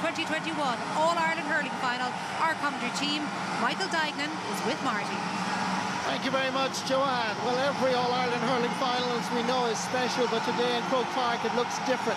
2021 All-Ireland Hurling Final. Our commentary team, Michael Duignan, is with Marty. Thank you very much, Joanne. Well, every All-Ireland hurling final, as we know, is special, but today in Croke Park it looks different,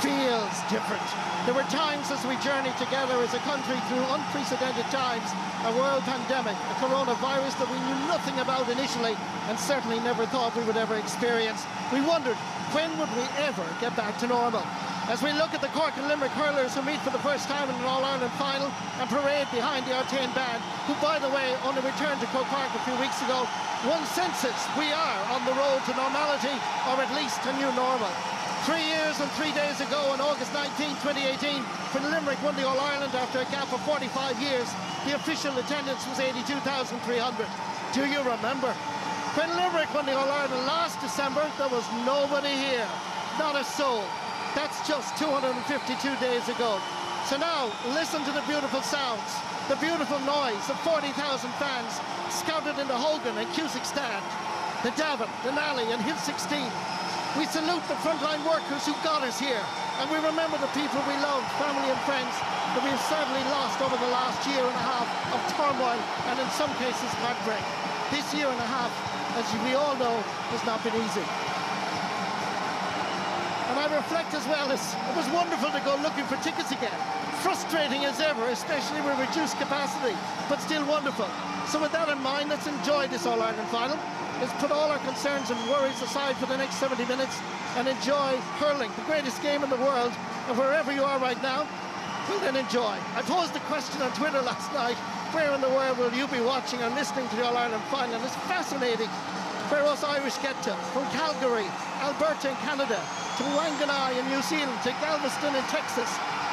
feels different. There were times as we journeyed together as a country through unprecedented times, a world pandemic, a coronavirus that we knew nothing about initially and certainly never thought we would ever experience. We wondered, when would we ever get back to normal? As we look at the Cork and Limerick hurlers who meet for the first time in an All-Ireland final and parade behind the Artane band, who, by the way, only returned to Croke Park a few weeks ago, one senses we are on the road to normality, or at least a new normal. Three years and three days ago, on August 19, 2018, when Limerick won the All-Ireland after a gap of 45 years, the official attendance was 82,300. Do you remember? When Limerick won the All-Ireland last December, there was nobody here, not a soul. That's just 252 days ago. So now, listen to the beautiful sounds, the beautiful noise of 40,000 fans scouted in the Hogan and Cusack stand, the Davin, the Nally and Hill 16. We salute the frontline workers who got us here, and we remember the people we love, family and friends, that we have sadly lost over the last year and a half of turmoil and in some cases heartbreak. This year and a half, as we all know, has not been easy. And I reflect as well it was wonderful to go looking for tickets again. Frustrating as ever, especially with reduced capacity, but still wonderful. So with that in mind, let's enjoy this All-Ireland final. Let's put all our concerns and worries aside for the next 70 minutes and enjoy hurling, the greatest game in the world. And wherever you are right now, well then enjoy. I posed the question on Twitter last night, where in the world will you be watching and listening to the All-Ireland final? It's fascinating where us Irish get to, from Calgary, Alberta in Canada, to Wanganui in New Zealand, to Galveston in Texas.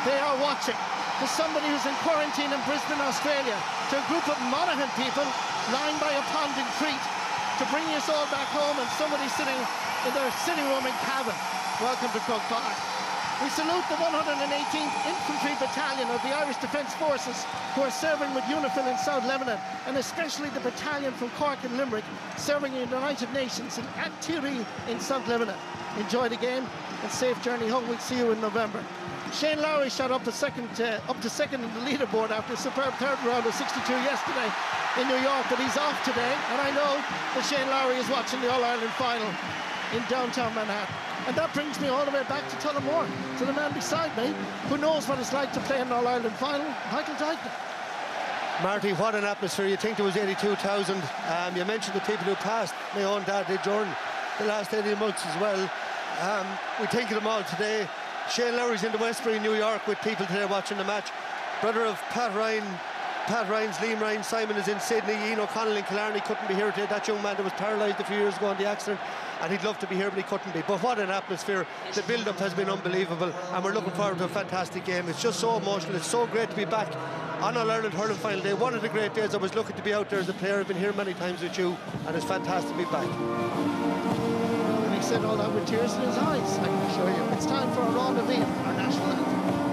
They are watching. To somebody who's in quarantine in Brisbane, Australia, to a group of Monaghan people lying by a pond in Crete, to bring us all back home and somebody sitting in their sitting room in Cavan. Welcome to Croke Park. We salute the 118th Infantry Battalion of the Irish Defence Forces who are serving with UNIFIL in South Lebanon and especially the battalion from Cork and Limerick serving in the United Nations in At-Tiri in South Lebanon. Enjoy the game and safe journey home. We'll see you in November. Shane Lowry shot up to second, uh, up to second in the leaderboard after a superb third round of 62 yesterday in New York, but he's off today, and I know that Shane Lowry is watching the All-Ireland final in downtown Manhattan. And that brings me all the way back to Tullamore, to the man beside me, who knows what it's like to play in an All-Ireland final, Michael Duignan. Marty, what an atmosphere. You think there was 82,000. Um, you mentioned the people who passed. My own dad did during the last 18 months as well. Um, we think of them all today. Shane Lowry's in the Westbury, New York, with people today watching the match. Brother of Pat Ryan, Pat Ryan's Liam Ryan, Simon is in Sydney, Ian O'Connell in Killarney couldn't be here today. That young man that was paralysed a few years ago in the accident, and he'd love to be here, but he couldn't be. But what an atmosphere. The build-up has been unbelievable, and we're looking forward to a fantastic game. It's just so emotional. It's so great to be back on All Ireland Hurling Final Day. One of the great days. I was looking to be out there as a player. I've been here many times with you, and it's fantastic to be back And he said all that with tears in his eyes, I can assure you. It's time for Amhrán na bhFiann, our national anthem.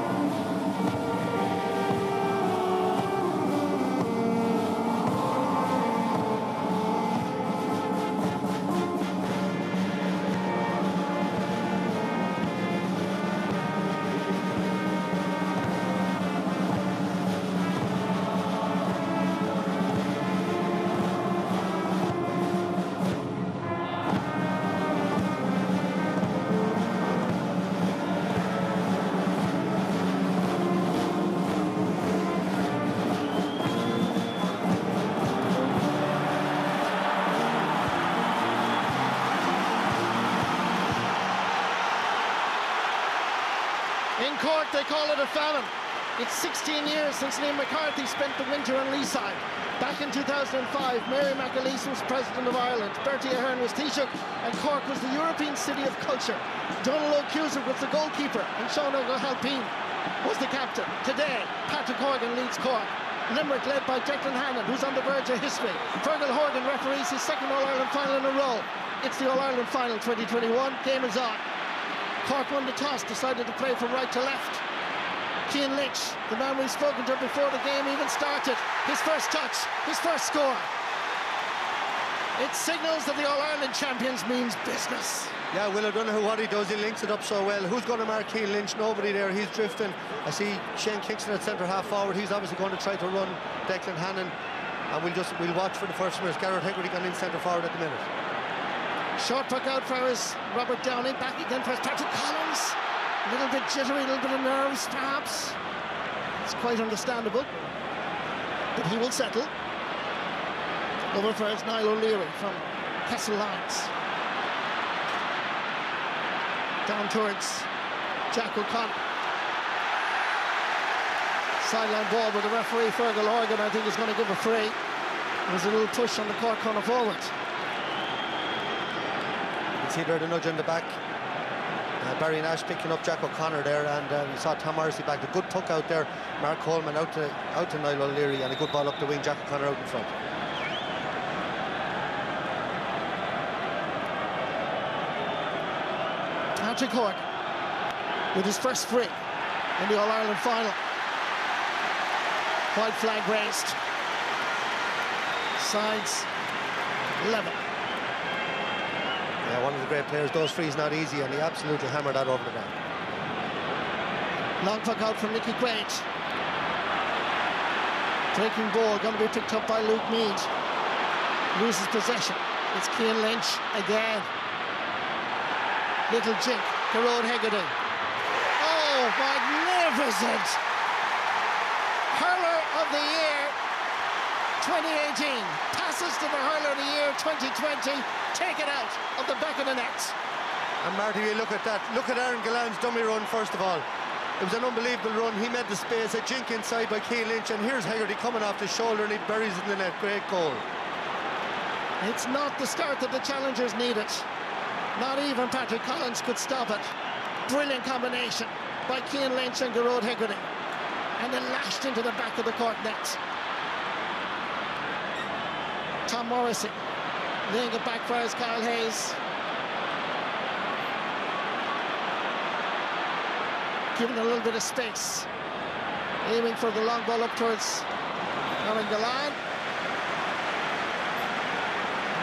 16 years since Liam McCarthy spent the winter on Leeside. Back in 2005, Mary McAleese was President of Ireland, Bertie Ahern was Taoiseach, and Cork was the European city of culture. Donal Óg Cusack was the goalkeeper, and Sean Ó hAilpín was the captain. Today, Patrick Horgan leads Cork. Limerick led by Declan Hannon, who's on the verge of history. Fergal Horgan referees his second All-Ireland final in a row. It's the All-Ireland final 2021. Game is on. Cork won the toss, decided to play from right to left. Cian Lynch, the man we've spoken to before the game even started. His first touch, his first score. It signals that the All-Ireland champions means business. Yeah, Will O'Donoghue, what he does, he links it up so well. Who's going to mark Cian Lynch? Nobody there. He's drifting. I see Shane Kingston at centre half forward. He's obviously going to try to run Declan Hannon. And we'll just we'll watch for the first minutes. Gearóid Hegarty gone in centre forward at the minute. Short puck out for us. Robert Downey back again for us. Patrick Collins. A little bit jittery, a little bit of nerves, perhaps. It's quite understandable. But he will settle. Over us, Niall O'Leary from Castlelyons. Down towards Jack O'Connor. Sideline ball, but the referee, Fergal Horgan, I think is going to give a free. There's a little push on the Cork corner forward. You can see there the nudge in the back. Uh, Barry Nash picking up Jack O'Connor there, and uh, we saw Tom Morrissey back. A good puck out there. Mark Coleman out to out to Niall O'Leary, and a good ball up the wing. Jack O'Connor out in front. Patrick Horgan with his first free in the All-Ireland final. White flag raised. Sides level. Yeah, one of the great players. Those frees not easy, and he absolutely hammered that over the net. Long puck out from Nickie Quaid. Breaking ball, going to be picked up by Luke Meade. Loses possession. It's Cian Lynch again. Little jink, Gearóid Hegarty. Oh, magnificent! Hurler of the year 2018. Passes to the hurler of the year 2020. Take it out of the back of the net. And Marty, you look at that. Look at Aaron Gillane's dummy run, first of all. It was an unbelievable run. He made the space, a jink inside by Cian Lynch, and here's Hegarty coming off the shoulder and he buries it in the net. Great goal. It's not the start that the challengers needed. Not even Patrick Collins could stop it. Brilliant combination by Cian Lynch and Gearóid Hegarty. And then lashed into the back of the Cork net. Tom Morrissey laying it back for his Kyle Hayes. Giving a little bit of space. Aiming for the long ball up towards Aaron Gillane.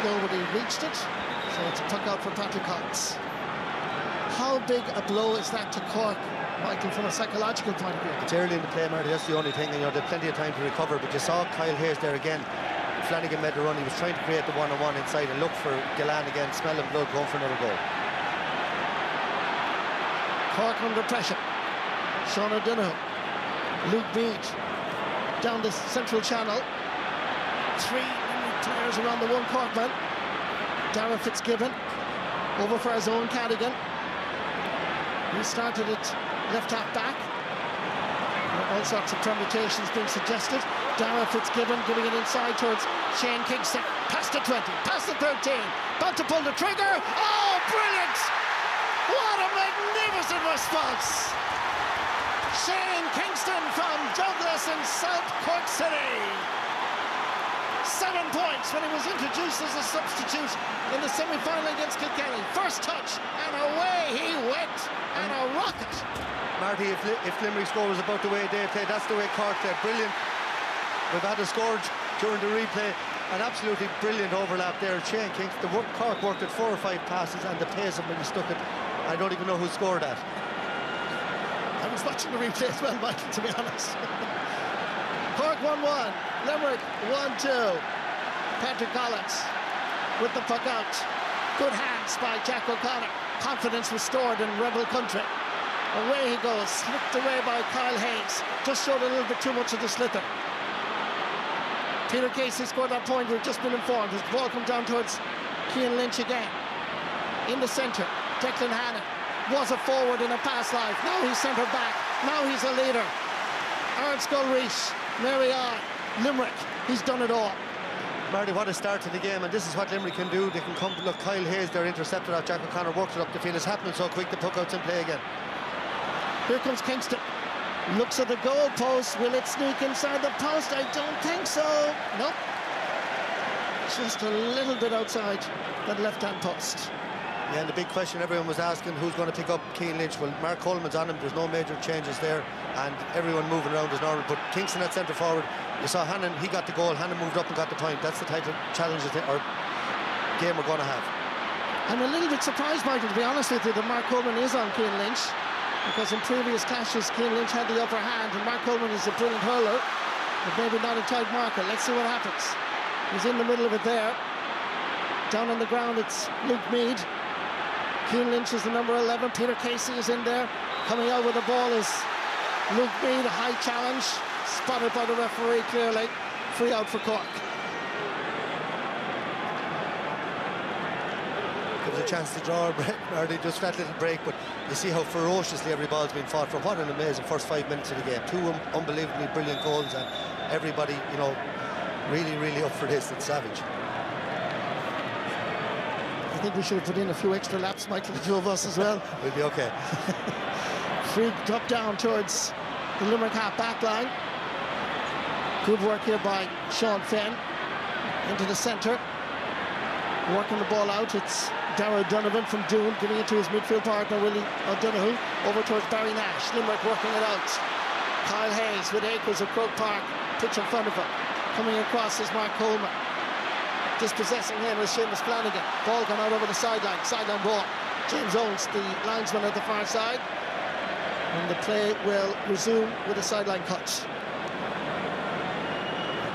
Nobody reached it. So it's a tuck out for Patrick Collins. How big a blow is that to Cork, Michael, from a psychological point of view? It's early in the play, Marty. That's the only thing. You know, they've plenty of time to recover. But you saw Kyle Hayes there again. Flanagan made the run. He was trying to create the one-on-one inside and look for Gillane again, smelling blood, going for another goal. Cork under pressure. Sean O'Donoghue. Luke Meade down the central channel. Three players around the one court man. Darragh Fitzgibbon over for his Owen Cadogan. He started it left half back. All sorts of permutations being suggested. Darragh Fitzgibbon giving it inside towards Shane Kingston. Past the 20, past the 13. About to pull the trigger. Oh, brilliant! What a magnificent response! Shane Kingston from Douglas in South Cork City. Seven points when he was introduced as a substitute in the semi-final against Kilkenny. First touch, and away he went, and a rocket. Marty, if, if Limerick score was about the way they played, that's the way Cork played. Brilliant. We've had a score during the replay. An absolutely brilliant overlap there. Shane Kingston, the work, Cork worked at four or five passes, and the pace of when he stuck it, I don't even know who scored that. I was watching the replay as well, Michael, to be honest. Cork 1-1, Limerick 1-2. Patrick Collins with the puck out. Good hands by Jack O'Connor. Confidence restored in Rebel country. Away he goes, slipped away by Kyle Hayes. Just showed a little bit too much of the slither. Peter Casey scored that point, we've just been informed. His ball come down towards Cian Lynch again. In the centre, Declan Hannon was a forward in a past life. Now he's centre back. Now he's a leader. Aaron Sculreese, Mary Ann, Limerick. He's done it all. Marty, what a start to the game, and this is what Limerick can do. They can come, look, Kyle Hayes, their interceptor out, Jack O'Connor works it up the field. It's happening so quick, the puck out's in play again. Here comes Kingston. Looks at the goal post. Will it sneak inside the post? I don't think so. Nope. Just a little bit outside that left-hand post. Yeah, and the big question everyone was asking, who's going to pick up Cian Lynch? Well, Mark Coleman's on him. There's no major changes there, and everyone moving around as normal. But Kingston at centre forward, you saw Hannon, he got the goal. Hannon moved up and got the point. That's the type of challenge, that, or game we're going to have. I'm a little bit surprised, Michael, to be honest with you, that Mark Coleman is on Cian Lynch because in previous clashes, Cian Lynch had the upper hand and Mark Coleman is a brilliant hurler, but maybe not a tight marker. Let's see what happens. He's in the middle of it there. Down on the ground, it's Luke Meade. Cian Lynch is the number 11. Peter Casey is in there. Coming out with the ball is Luke Meade, a high challenge. Spotted by the referee clearly. Free out for Cork. Gives a chance to draw Marty just that little break, but you see how ferociously every ball's been fought for. What an amazing first five minutes of the game. Two un unbelievably brilliant goals, and everybody, you know, really, really up for this. It's savage. I think we should have put in a few extra laps, Michael, the two of us as well. we'll be okay. Free drop down towards the Limerick half back line. Good work here by Sean Finn into the centre. Working the ball out. It's Darragh Donovan from Doon giving it to his midfield partner Willie O'Donoghue over towards Barry Nash. Limerick working it out. Kyle Hayes with Acres of Croke Park pitch in front of him. Coming across is Mark Coleman. Dispossessing him is Seamus Flanagan. Ball gone out over the sideline. Sideline ball. James Owens, the linesman at the far side. And the play will resume with a sideline cut.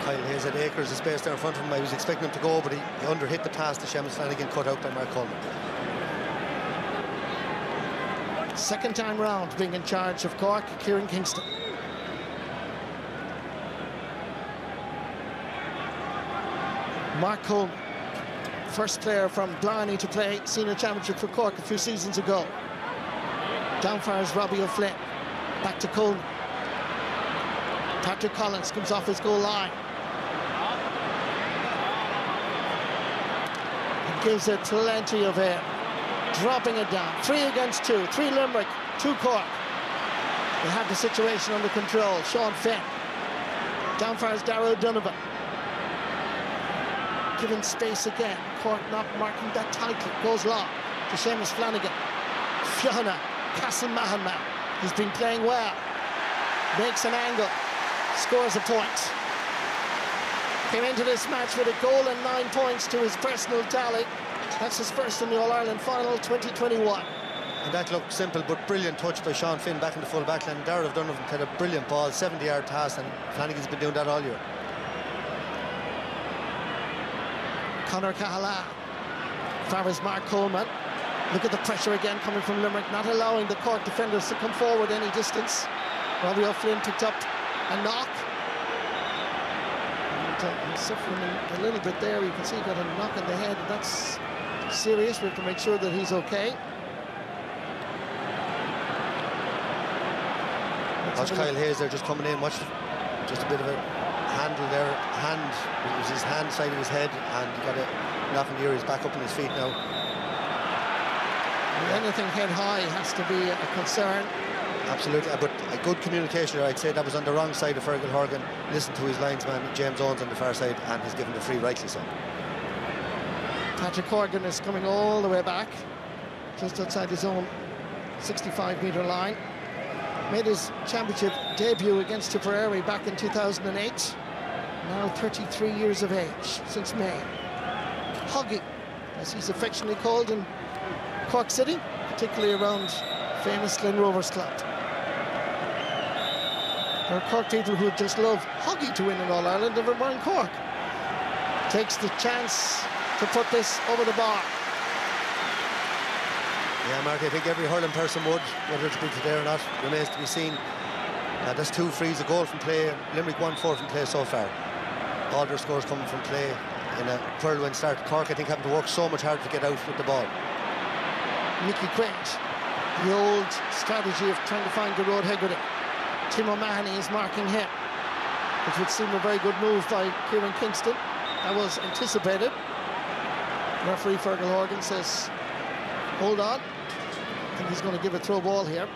Kyle Hayes at acres of space there in front of him. I was expecting him to go, but he, he under hit the pass to Seamus Flanagan, cut out by Mark Coleman. Second time round being in charge of Cork, Kieran Kingston. Mark Coleman, first player from Blarney to play senior championship for Cork a few seasons ago. Down far is Robbie O'Flynn. Back to Coleman. Patrick Collins comes off his goal line. Gives it plenty of air. Dropping it down. Three against two. Three Limerick, two Cork. They have the situation under control. Sean Finn. Down far is Darragh Donovan. Given space again. Cork not marking that tightly. Goes long to Seamus Flanagan. Feohanagh Castlemahon man. He's been playing well. Makes an angle. Scores a point. Came into this match with a goal and nine points to his personal tally. That's his first in the All-Ireland final 2021. And that looked simple but brilliant touch by Sean Finn back in the full back line. Darragh Donovan had a brilliant ball, 70 yard pass, and Flanagan's been doing that all year. Conor Cahalane. Farris Mark Coleman. Look at the pressure again coming from Limerick, not allowing the Cork defenders to come forward any distance. Robbie O'Flynn picked up a knock. Suffering a little bit there. You can see he got a knock in the head. That's serious. We have to make sure that he's okay. Watch Kyle Hayes there just coming in. Watch just a bit of a handle there. Hand, it was his hand side of his head, and he got a knock in the ear. He's back up on his feet now. Anything head high has to be a concern. Absolutely, but a good communication I'd say that was on the wrong side of Fergal Horgan. Listened to his linesman, James Owens, on the far side, and he's given the free, rightly so. Patrick Horgan is coming all the way back, just outside his own 65 metre line. Made his championship debut against Tipperary back in 2008. Now 33 years of age, since May. Hoggy, as he's affectionately called in Cork City, particularly around famous Glen Rovers Club. Are Cork people who just love Hoggy to win in All Ireland, never mind Cork. Takes the chance to put this over the bar. Yeah, Mark, I think every hurling person would, whether it's been today or not, remains to be seen. Uh, that's two frees, a goal from play. Limerick one four from play so far. All their scores coming from play in a whirlwind start. Cork, I think, having to work so much harder to get out with the ball. Nickie Quaid, the old strategy of trying to find Gearóid Hegarty. Tim O'Mahony is marking him, which would seem a very good move by Kieran Kingston. That was anticipated. Referee Fergal Horgan says, hold on. I think he's going to give a throw ball here.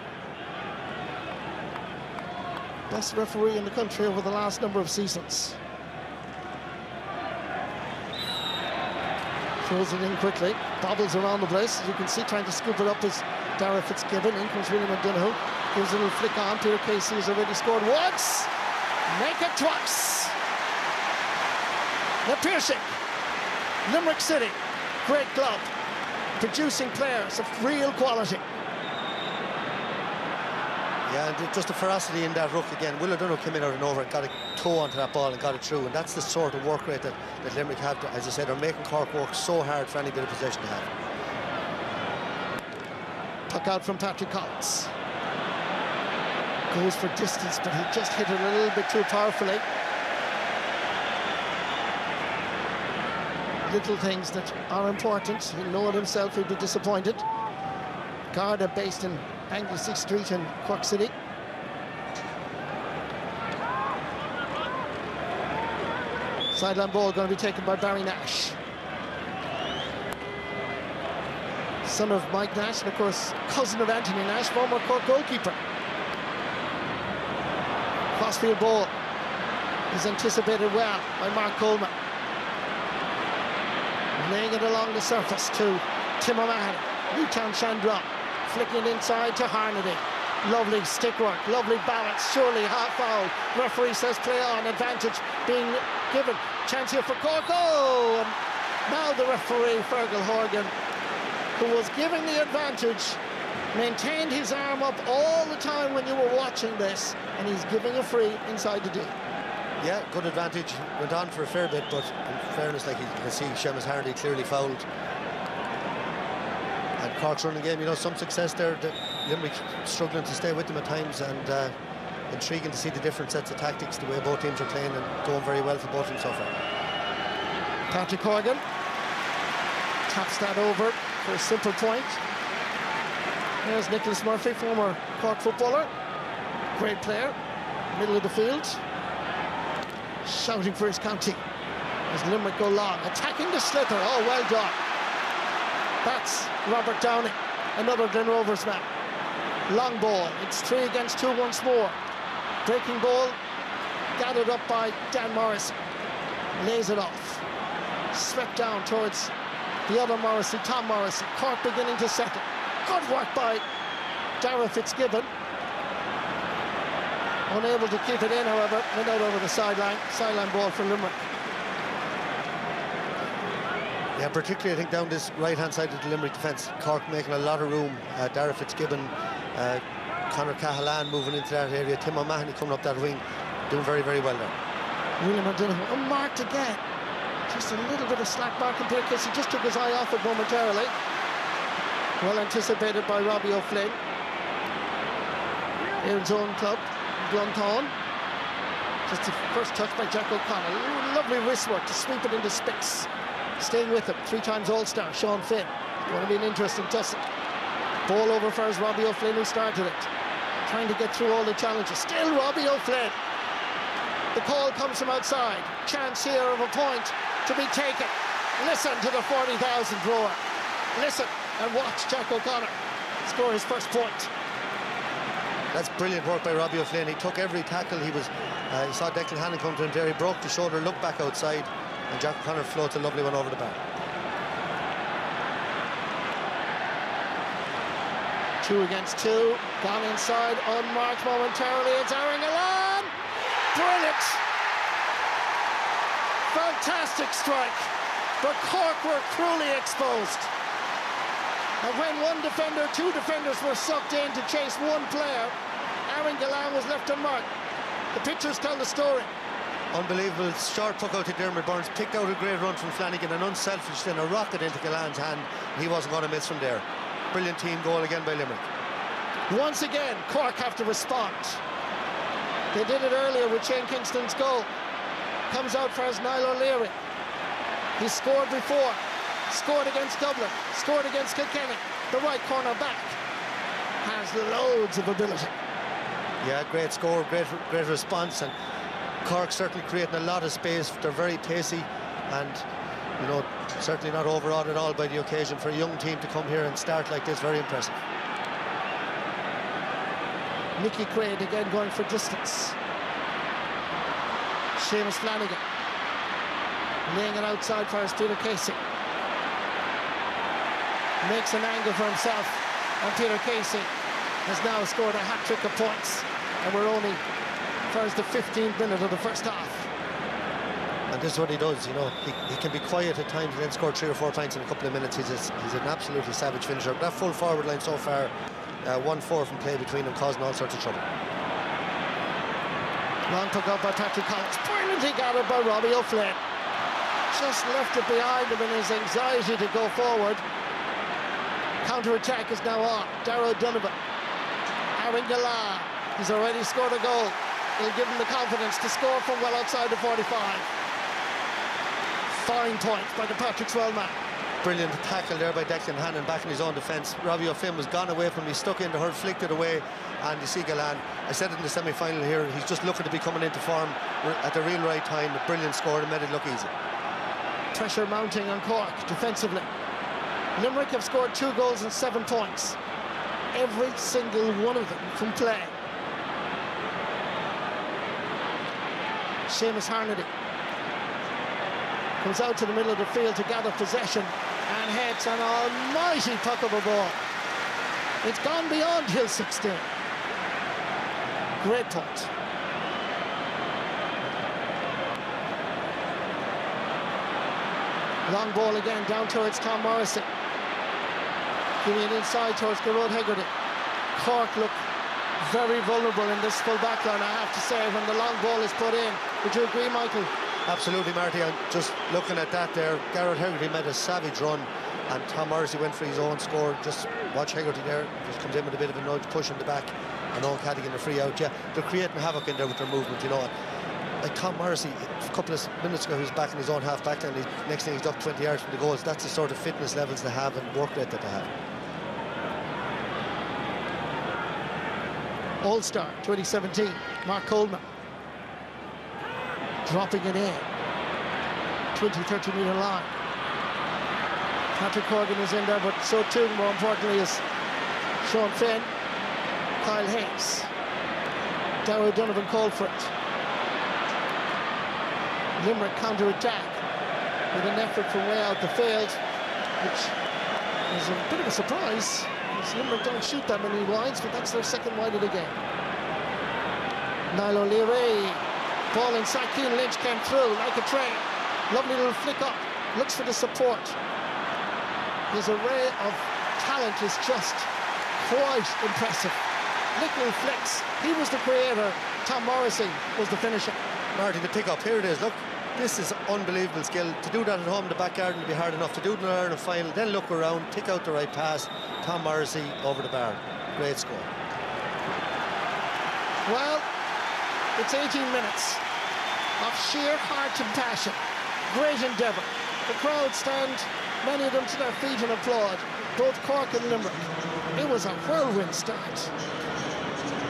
Best referee in the country over the last number of seasons. Throws it in quickly, bobbles around the place. As you can see, trying to scoop it up is Darragh Fitzgibbon. In comes William O'Donoghue. Gives a little flick on. Peter Casey has already scored once. Make it twice. Na Piarsaigh. Limerick City. Great club, producing players of real quality. Yeah, and just the ferocity in that ruck again. Will O'Donoghue came in out of nowhere and got a toe onto that ball and got it through. And that's the sort of work rate that, that Limerick have. To, as I said, they're making Cork work so hard for any bit of possession to have. Puck out from Patrick Collins. Goes for distance, but he just hit it a little bit too powerfully. Little things that are important. He'll himself, he'll be disappointed. Garda based in Anglesey Street in Cork City. Sideline ball going to be taken by Barry Nash. Son of Mike Nash, and of course, cousin of Anthony Nash, former Cork goalkeeper. Crossfield ball is anticipated well by Mark Coleman. Laying it along the surface to Tim O'Mahony, Newtownshandrum flicking inside to Harnedy. Lovely stick work, lovely balance, surely half foul. Referee says play on, advantage being given. Chance here for Cork. Oh! And now the referee, Fergal Horgan, who was giving the advantage, maintained his arm up all the time when you were watching this, and he's giving a free inside the D. Yeah, good advantage. Went on for a fair bit, but in fairness, like you can see, Seamus Harnedy clearly fouled And Cork's running game, you know, some success there. The Limerick struggling to stay with them at times and uh, intriguing to see the different sets of tactics, the way both teams are playing and going very well for both of them so far. Patrick Horgan taps that over for a simple point. There's Nicholas Murphy, former Cork footballer. Great player, middle of the field. Shouting for his county as Limerick go long. Attacking the slither. Oh, well done. That's Robert Downey, another Glen Rovers man. Long ball, it's three against two once more. Breaking ball, gathered up by Dan Morris. Lays it off. Swept down towards the other Morrissey, Tom Morrissey. Cork beginning to settle. Good work by Darragh Fitzgibbon. Unable to keep it in, however, went out over the sideline. Sideline ball for Limerick. Yeah, particularly I think down this right-hand side of the Limerick defence, Cork making a lot of room. Uh, Darragh Fitzgibbon, uh, Conor Cahalane moving into that area, Tim O'Mahony coming up that wing, doing very, very well there. William O'Donoghue unmarked again. Just a little bit of slack marking there because he just took his eye off it momentarily. Well anticipated by Robbie O'Flynn. Erin's Own club, Glounthaune. Just the first touch by Jack O'Connor. Lovely wrist work to sweep it into space staying with him. Three times All-Star, Sean Finn. Going to be an interesting tussle. Ball over for first, Robbie O'Flynn who started it. Trying to get through all the challenges. Still Robbie O'Flynn. The call comes from outside. Chance here of a point to be taken. Listen to the 40,000 roar. Listen and watch Jack O'Connor score his first point. That's brilliant work by Robbie O'Flynn. He took every tackle. He was, uh, he saw Declan Hannon come to him there. He broke the shoulder, looked back outside, and Jack O'Connor floats a lovely one over the bar. Two against two. Gone inside, unmarked momentarily. It's Aaron Gillane. Brilliant. Fantastic strike. But Cork were cruelly exposed. And when one defender, two defenders were sucked in to chase one player, Aaron Gillane was left unmarked. The pictures tell the story. Unbelievable short puck out to Diarmuid Byrnes, picked out a great run from Flanagan, and unselfish then a rocket into Gillane's hand. He wasn't going to miss from there. Brilliant team goal again by Limerick. Once again, Cork have to respond. They did it earlier with Shane Kingston's goal. Comes out for his Niall O'Leary. He scored before. Scored against Dublin. Scored against Kilkenny. The right corner back has loads of ability. Yeah, great score, great, great response, and Cork certainly creating a lot of space. They're very pacey and, you know, certainly not overawed at all by the occasion. For a young team to come here and start like this, very impressive. Nickie Quaid again going for distance. Seamus Flanagan laying it outside for Peter Casey. Makes an angle for himself and Peter Casey has now scored a hat-trick of points and we're only First the 15th minute of the first half. And this is what he does, you know. He, he can be quiet at times and then score three or four times in a couple of minutes. He's, a, he's an absolutely savage finisher. That full forward line so far, 1-4 uh, from play between them, causing all sorts of trouble. Long took up by Patrick Collins. Brilliantly gathered by Robbie O'Flynn. Just left it behind him in his anxiety to go forward. Counter-attack is now on. Darragh Donovan. Aaron Gillane. He's already scored a goal. It'll give him the confidence to score from well outside the 45. Fine point by the Patrickswell man. Brilliant tackle there by Declan Hannon back in his own defence. Robbie O'Flynn was gone away from him. He stuck into her, flicked it away. And you see Gillane, I said it in the semi-final here, he's just looking to be coming into form at the real right time. A brilliant score and made it look easy. Pressure mounting on Cork defensively. Limerick have scored two goals and seven points. Every single one of them from play. Seamus Harnedy comes out to the middle of the field to gather possession and heads an almighty puck of a ball. It's gone beyond Hill 16. Great point. Long ball again down towards Tom Morrissey. Giving it inside towards Gearóid Hegarty. Cork look very vulnerable in this full back line, I have to say, when the long ball is put in. Would you agree, Michael? Absolutely, Marty. I'm just looking at that there. Gearóid Hegarty made a savage run, and Tom Morrissey went for his own score. Just watch Hegarty there. Just comes in with a bit of a nudge, push in the back, and Owen Cadogan a free out. Yeah, they're creating havoc in there with their movement, you know. Like Tom Morrissey, a couple of minutes ago, he was back in his own half back line. Next thing, he's up 20 yards from the goals. That's the sort of fitness levels they have and work rate that they have. All-Star 2017, Mark Coleman. Dropping it in. 20, 30 metre line. Patrick Horgan is in there, but so too, more importantly, is Sean Finn, Kyle Hayes. Darragh Donovan called for it. Limerick counter-attack with an effort from way out the field, which is a bit of a surprise. Limerick don't shoot that many wides, but that's their second wide of the game. Niall O'Leary, ball inside, Cian Lynch came through like a train. Lovely little flick up, looks for the support. His array of talent is just quite impressive. Little flicks, he was the creator, Tom Morrissey was the finisher. Marty, the pick up, here it is, look. This is unbelievable skill. To do that at home in the back garden would be hard enough. To do it in an Ireland final, then look around, pick out the right pass. Tom Morrissey over the bar. Great score. Well, it's 18 minutes of sheer heart and passion. Great endeavour. The crowd stand, many of them to their feet and applaud. Both Cork and Limerick. It was a whirlwind start.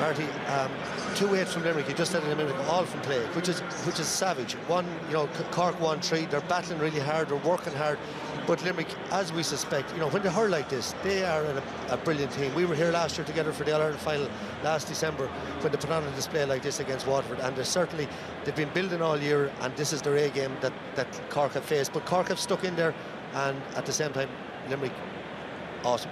Marty, um, two eight from Limerick. You just said it a minute all from play, which is which is savage. One, you know, Cork one three. They're battling really hard. They're working hard. But Limerick, as we suspect, you know, when they hurl like this, they are a, a brilliant team. We were here last year together for the All Ireland final last December when they put on a display like this against Waterford, and they're certainly they've been building all year, and this is their A game that that Cork have faced. But Cork have stuck in there, and at the same time, Limerick, awesome.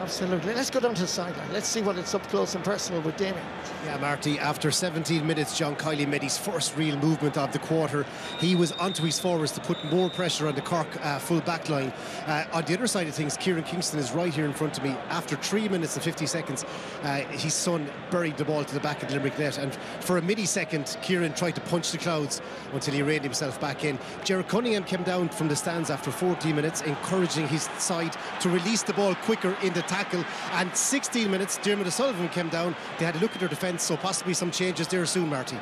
Absolutely. Let's go down to the sideline. Let's see what it's up close and personal with Damien. Yeah, Marty, after 17 minutes, John Kiely made his first real movement of the quarter. He was onto his forwards to put more pressure on the Cork uh, full back line. Uh, on the other side of things, Kieran Kingston is right here in front of me. After 3 minutes and 50 seconds, uh, his son buried the ball to the back of the Limerick net. And for a millisecond, Kieran tried to punch the clouds until he reined himself back in. Jared Cunningham came down from the stands after 14 minutes, encouraging his side to release the ball quicker in the tackle. And 16 minutes, Dermot O'Sullivan came down. They had a look at their defence, so possibly some changes there soon, Marty.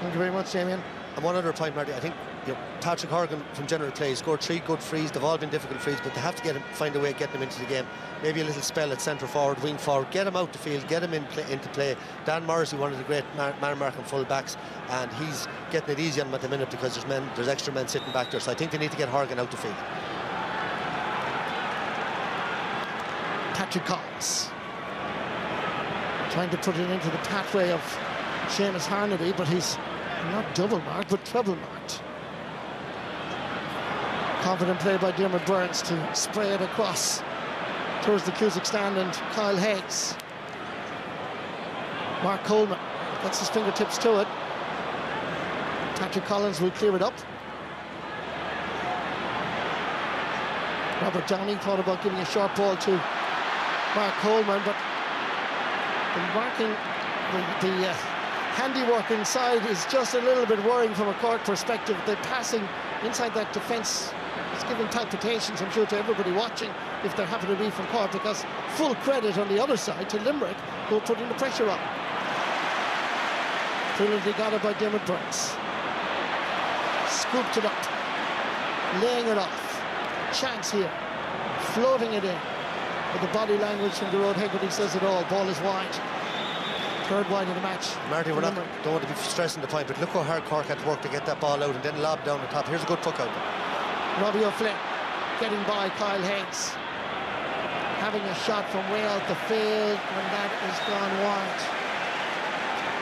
Thank you very much, Damien. And one other point, Marty, I think you know, Patrick Horgan from general play scored three good frees. They've all been difficult frees, but they have to get him, find a way of getting him into the game. Maybe a little spell at centre forward, wing forward, get him out the field, get him in play, into play. Dan Morrissey, one of the great man, man full backs, and he's getting it easy on him at the minute because there's men, there's extra men sitting back there. So I think they need to get Horgan out the field. Patrick Collins. Trying to put it into the pathway of Seamus Harnedy, but he's not double marked, but treble marked. Confident play by Diarmuid Byrnes to spray it across towards the Cusack stand and Kyle Hayes. Mark Coleman gets his fingertips to it. Patrick Collins will clear it up. Robert Downey thought about giving a short ball to Mark Coleman, but the marking, the, the uh, handiwork inside is just a little bit worrying from a Cork perspective. The passing inside that defence is giving palpitations, I'm sure, to everybody watching if they happen to be from Cork, because full credit on the other side to Limerick, who are putting the pressure on. Brilliantly got it by Diarmuid Byrnes. Scooped it up, laying it off. Chance here, floating it in. But the body language from Gearóid Hegarty says it all. Ball is wide. Third wide in the match. Marty, we're not, don't want to be stressing the point, but look how hard Cork had to work to get that ball out and then lob down the top. Here's a good puck out. Robbie O'Flynn getting by Kyle Hayes. Having a shot from way out the field, and that is gone wide.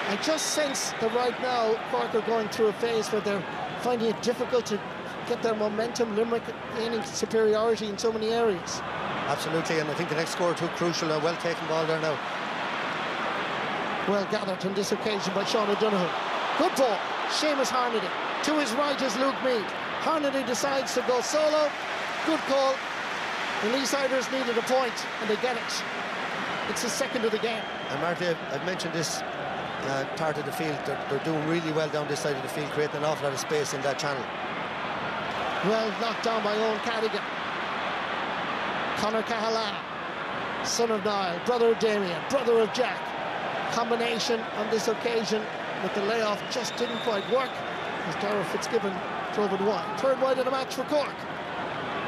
I just sense that right now Cork are going through a phase where they're finding it difficult to get their momentum. Limerick gaining superiority in so many areas. Absolutely, and I think the next score too crucial. A well taken ball there now. Well gathered on this occasion by Sean O'Donoghue. Good ball. Seamus Harnedy. To his right is Luke Meade. Harnedy decides to go solo. Good call. The Leesiders needed a point, and they get it. It's the second of the game. And Marty, I've mentioned this uh, part of the field. They're, they're, doing really well down this side of the field, creating an awful lot of space in that channel. Well knocked down by Owen Cadogan. Conor Cahalane, son of Niall, brother of Damien, brother of Jack. Combination on this occasion, but the layoff just didn't quite work as Darragh Fitzgibbon drove it wide. Third wide of the match for Cork.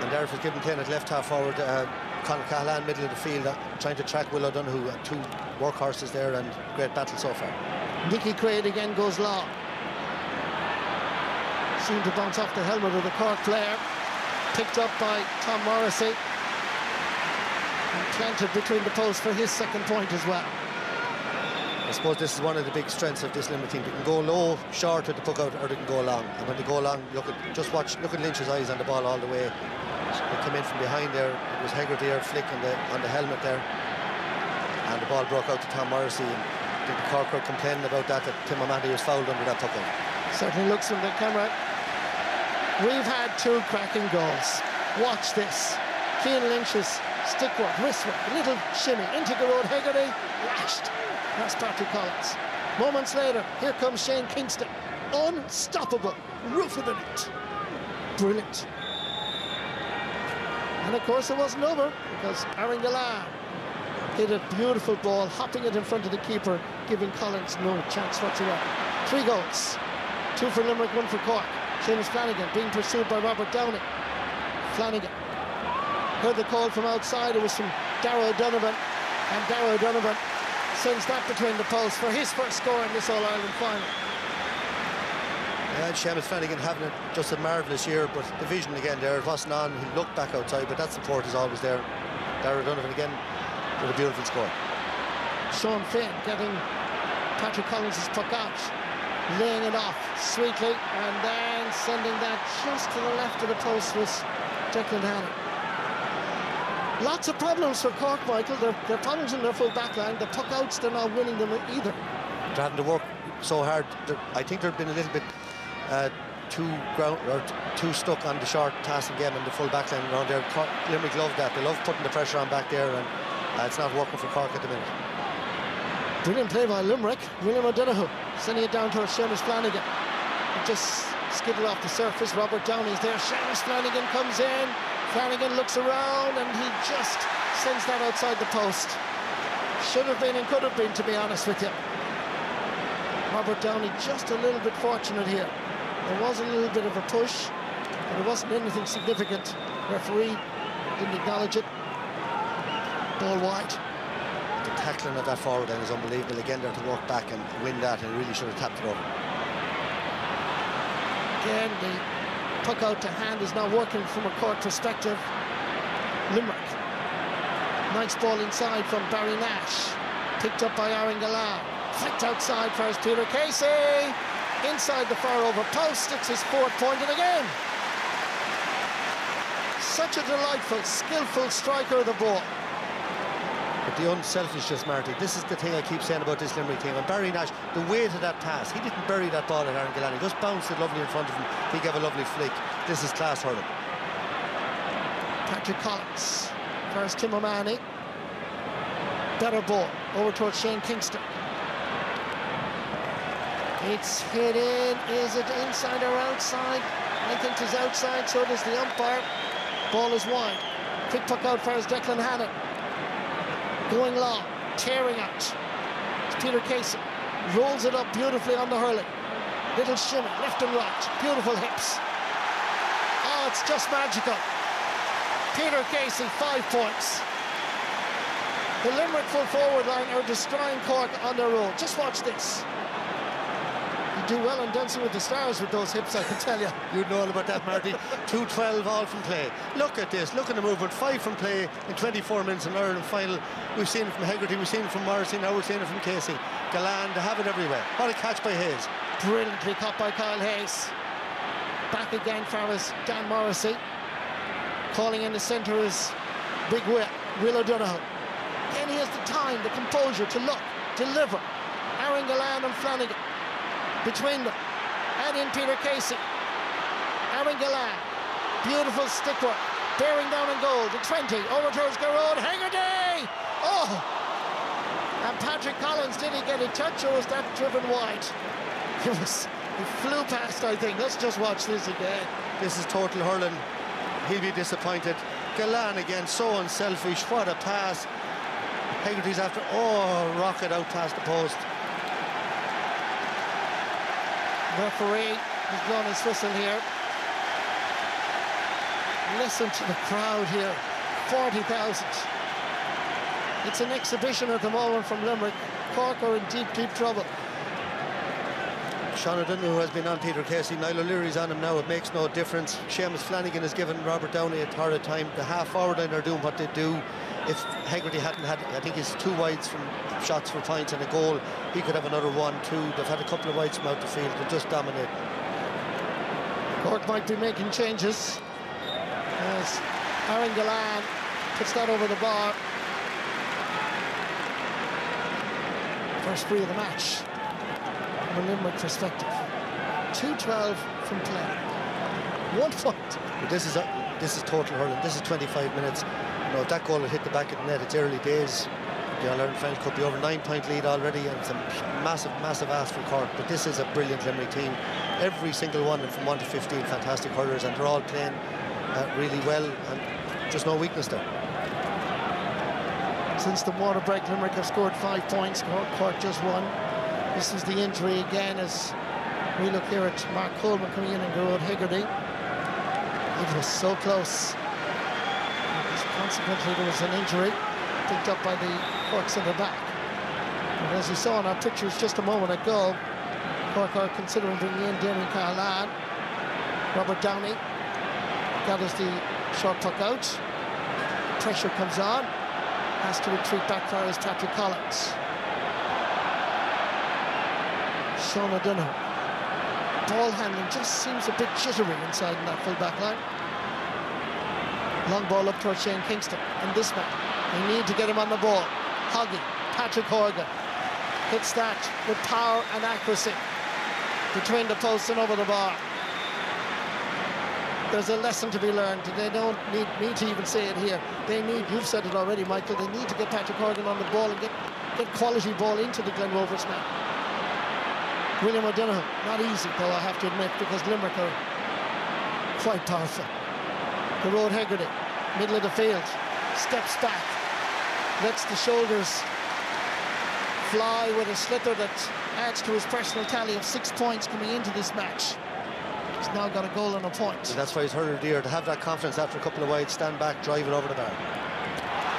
And Darragh Fitzgibbon playing at left half forward. Uh, Conor Cahalane, middle of the field, uh, trying to track Will O'Donoghue. Uh, two workhorses there and great battle so far. Nickie Quaid again goes long. Seemed to bounce off the helmet of the Cork player. Picked up by Tom Morrissey. And planted between the posts for his second point as well. I suppose this is one of the big strengths of this Limerick team. They can go low, short with the puck out, or they can go long. And when they go long, look at just watch, look at Lynch's eyes on the ball all the way. They come in from behind there. It was Hegarty there flick on the on the helmet there, and the ball broke out to Tom Morrissey. And think the Cork were complaining about that that Tim O'Mahony was fouled under that puck out. Certainly looks from the camera. We've had two cracking goals. Watch this. Cian Lynch's stick work, wrist work, little shimmy into Gearóid Hegarty, lashed past Patrick Collins. Moments later, here comes Shane Kingston. Unstoppable, roofing the net. Brilliant. And of course it wasn't over because Aaron Gillane hit a beautiful ball, hopping it in front of the keeper, giving Collins no chance whatsoever. Three goals. Two for Limerick, one for Cork. Seamus Flanagan being pursued by Robert Downey. Flanagan heard the call from outside. It was from Darragh Donovan, And Darragh Donovan sends that between the posts for his first score in this All-Ireland final. Yeah, Seamus Flanagan having a, just a marvellous year, but the vision again there, it wasn't on, he looked back outside, but that support is always there. Darragh Donovan again with a beautiful score. Sean Finn getting Patrick Collins' puck out, laying it off sweetly, and then sending that just to the left of the post was Declan Hannon. Lots of problems for Cork, Michael. They're, they're problems in their full back line. The puck outs, they're not winning them either. They're having to work so hard. They're, I think they've been a little bit uh, too ground or too stuck on the short passing game and the full back line around there. Cork, Limerick love that. They love putting the pressure on back there, and uh, it's not working for Cork at the minute. Brilliant play by Limerick. William O'Donoghue sending it down towards Seamus Flanagan. It just skidded off the surface. Robert Downey's there. Seamus Flanagan comes in. Flanagan looks around and he just sends that outside the post. Should have been and could have been, to be honest with you. Robert Downey just a little bit fortunate here. There was a little bit of a push, but it wasn't anything significant. Referee didn't acknowledge it. Ball wide. The tackling of that forward then is unbelievable. Again, there to work back and win that, and really should have tapped it over. Again, the puck out to hand is now working from a Cork perspective. Limerick. Nice ball inside from Barry Nash. Picked up by Aaron Gillane. Flicked outside for Peter Casey. Inside the far over post. It's his fourth point of the game. Such a delightful, skillful striker of the ball. But the unselfishness, Marty, this is the thing I keep saying about this Limerick team. And Barry Nash, the weight of that pass, he didn't bury that ball at Aaron Gillane, just bounced it lovely in front of him. He gave a lovely flick. This is class hurling. Patrick Collins. First Tim O'Mahony. Better ball. Over towards Shane Kingston. It's hit in. Is it inside or outside? I think it's outside, so does the umpire. Ball is wide. Quick puck out for Declan Hannon. Going long, tearing out. It's Peter Casey. Rolls it up beautifully on the hurling. Little shimmy, left and right. Beautiful hips. Oh, it's just magical. Peter Casey, five points. The Limerick full forward line are destroying Cork on their own. Just watch this. Do well on Dancing with the Stars with those hips, I can tell you. You'd know all about that, Marty. 2-12 all from play. Look at this. Look at the movement. Five from play in 24 minutes in Ireland final. We've seen it from Hegarty. We've seen it from Morrissey. Now we're seeing it from Casey. Gillane, they have it everywhere. What a catch by Hayes. Brilliantly caught by Kyle Hayes. Back again for us, Dan Morrissey. Calling in the centre is Big Will, Will O'Donoghue. Then he has the time, the composure to look, deliver. Aaron Gillane and Flanagan between them. And in Peter Casey. Aaron Gillane. Beautiful stick work. Bearing down in goal. The 20. Over towards Gearóid. Hegarty! Oh! And Patrick Collins, did he get a touch or was that driven wide? It was, it flew past, I think. Let's just watch this again. This is total hurling. He'll be disappointed. Gillane again, so unselfish. What a pass. Hegarty's after, oh, rocket out past the post. Referee has blown his whistle here. Listen to the crowd here. 40,000. It's an exhibition at the moment from Limerick. Cork are in deep, deep trouble. Sean O'Donoghue has been on Peter Casey. Niall O'Leary's on him now. It makes no difference. Seamus Flanagan has given Robert Downey a torrid time. The half forward line are doing what they do. If Hegarty hadn't had, I think he's two wides from shots for points and a goal, he could have another one, two. They've had a couple of wides from out the field. They just dominate. Cork might be making changes. As Aaron Gillane puts that over the bar. First free of the match from a Limerick perspective. 2-12 from play. One point. This is a, this is total hurling. This is 25 minutes. Know, if that goal had hit the back of the net, it's early days. The All-Ireland final could be over nine-point lead already, and a massive, massive ask for Cork. But this is a brilliant Limerick team. Every single one, from 1 to 15, fantastic hurlers, and they're all playing uh, really well, and just no weakness there. Since the water break, Limerick have scored five points. Cork, just one. This is the injury again as we look here at Mark Coleman coming in and Gearóid Hegarty. It was so close. Consequently, there was an injury picked up by the Cork centre back. And as you saw in our pictures just a moment ago, Cork are considering bringing in Damien Cahalane. Robert Downey us the short puck out. Pressure comes on. Has to retreat back for his Patrick Collins. Sean O'Donoghue. Ball handling just seems a bit jittery inside in that full back line. Long ball up towards Shane Kingston. And this man, they need to get him on the ball. Hoggy, Patrick Horgan hits that with power and accuracy between the posts and over the bar. There's a lesson to be learned. They don't need me to even say it here. They need, you've said it already, Michael, they need to get Patrick Horgan on the ball and get, get quality ball into the Glen Rovers man. William O'Donoghue, not easy though, I have to admit, because Limerick are quite powerful. Gearóid Hegarty, middle of the field, steps back, lets the shoulders fly with a sliotar that adds to his personal tally of six points coming into this match. He's now got a goal and a point. That's why he's hurled dear to have that confidence after a couple of wides, stand back, drive it over the bar.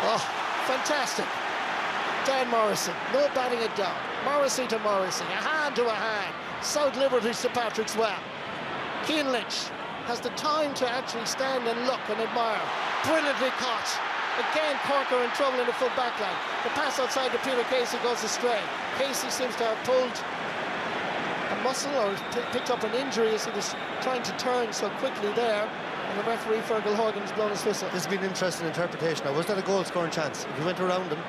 Oh, fantastic. Dan Morrissey, no batting it down. Morrissey to Morrissey, a hand to a hand. South Liberties to Patrickswell. Cian Lynch has the time to actually stand and look and admire. Brilliantly caught. Again, Cork are in trouble in the full back line. The pass outside to Peter Casey goes astray. Casey seems to have pulled a muscle or picked up an injury as he was trying to turn so quickly there. And the referee, Fergal Horgan, has blown his whistle. This has been an interesting interpretation. Now, was that a goal scoring chance? If you went around him,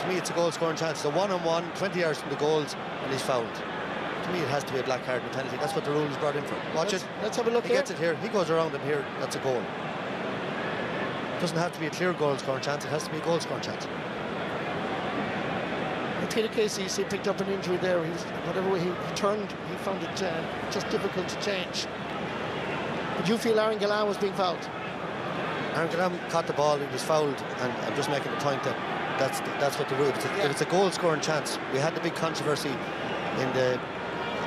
to me, it's a goal scoring chance. It's a one on one, 20 yards from the goals, and he's fouled. To me, it has to be a black card and penalty. That's what the rule is brought in for. Watch let's, it. Let's have a look He gets it here. He goes around him here. That's a goal. It doesn't have to be a clear goal scoring chance. It has to be a goal scoring chance. Peter Casey, see, picked up an injury there. He was, whatever way he, he turned, he found it uh, just difficult to change. Did you feel Aaron Gillane was being fouled? Aaron Graham caught the ball, he was fouled, and I'm just making the point that that's that's what the rule. If it's a, Yeah. if it's a goal scoring chance, we had the big controversy in the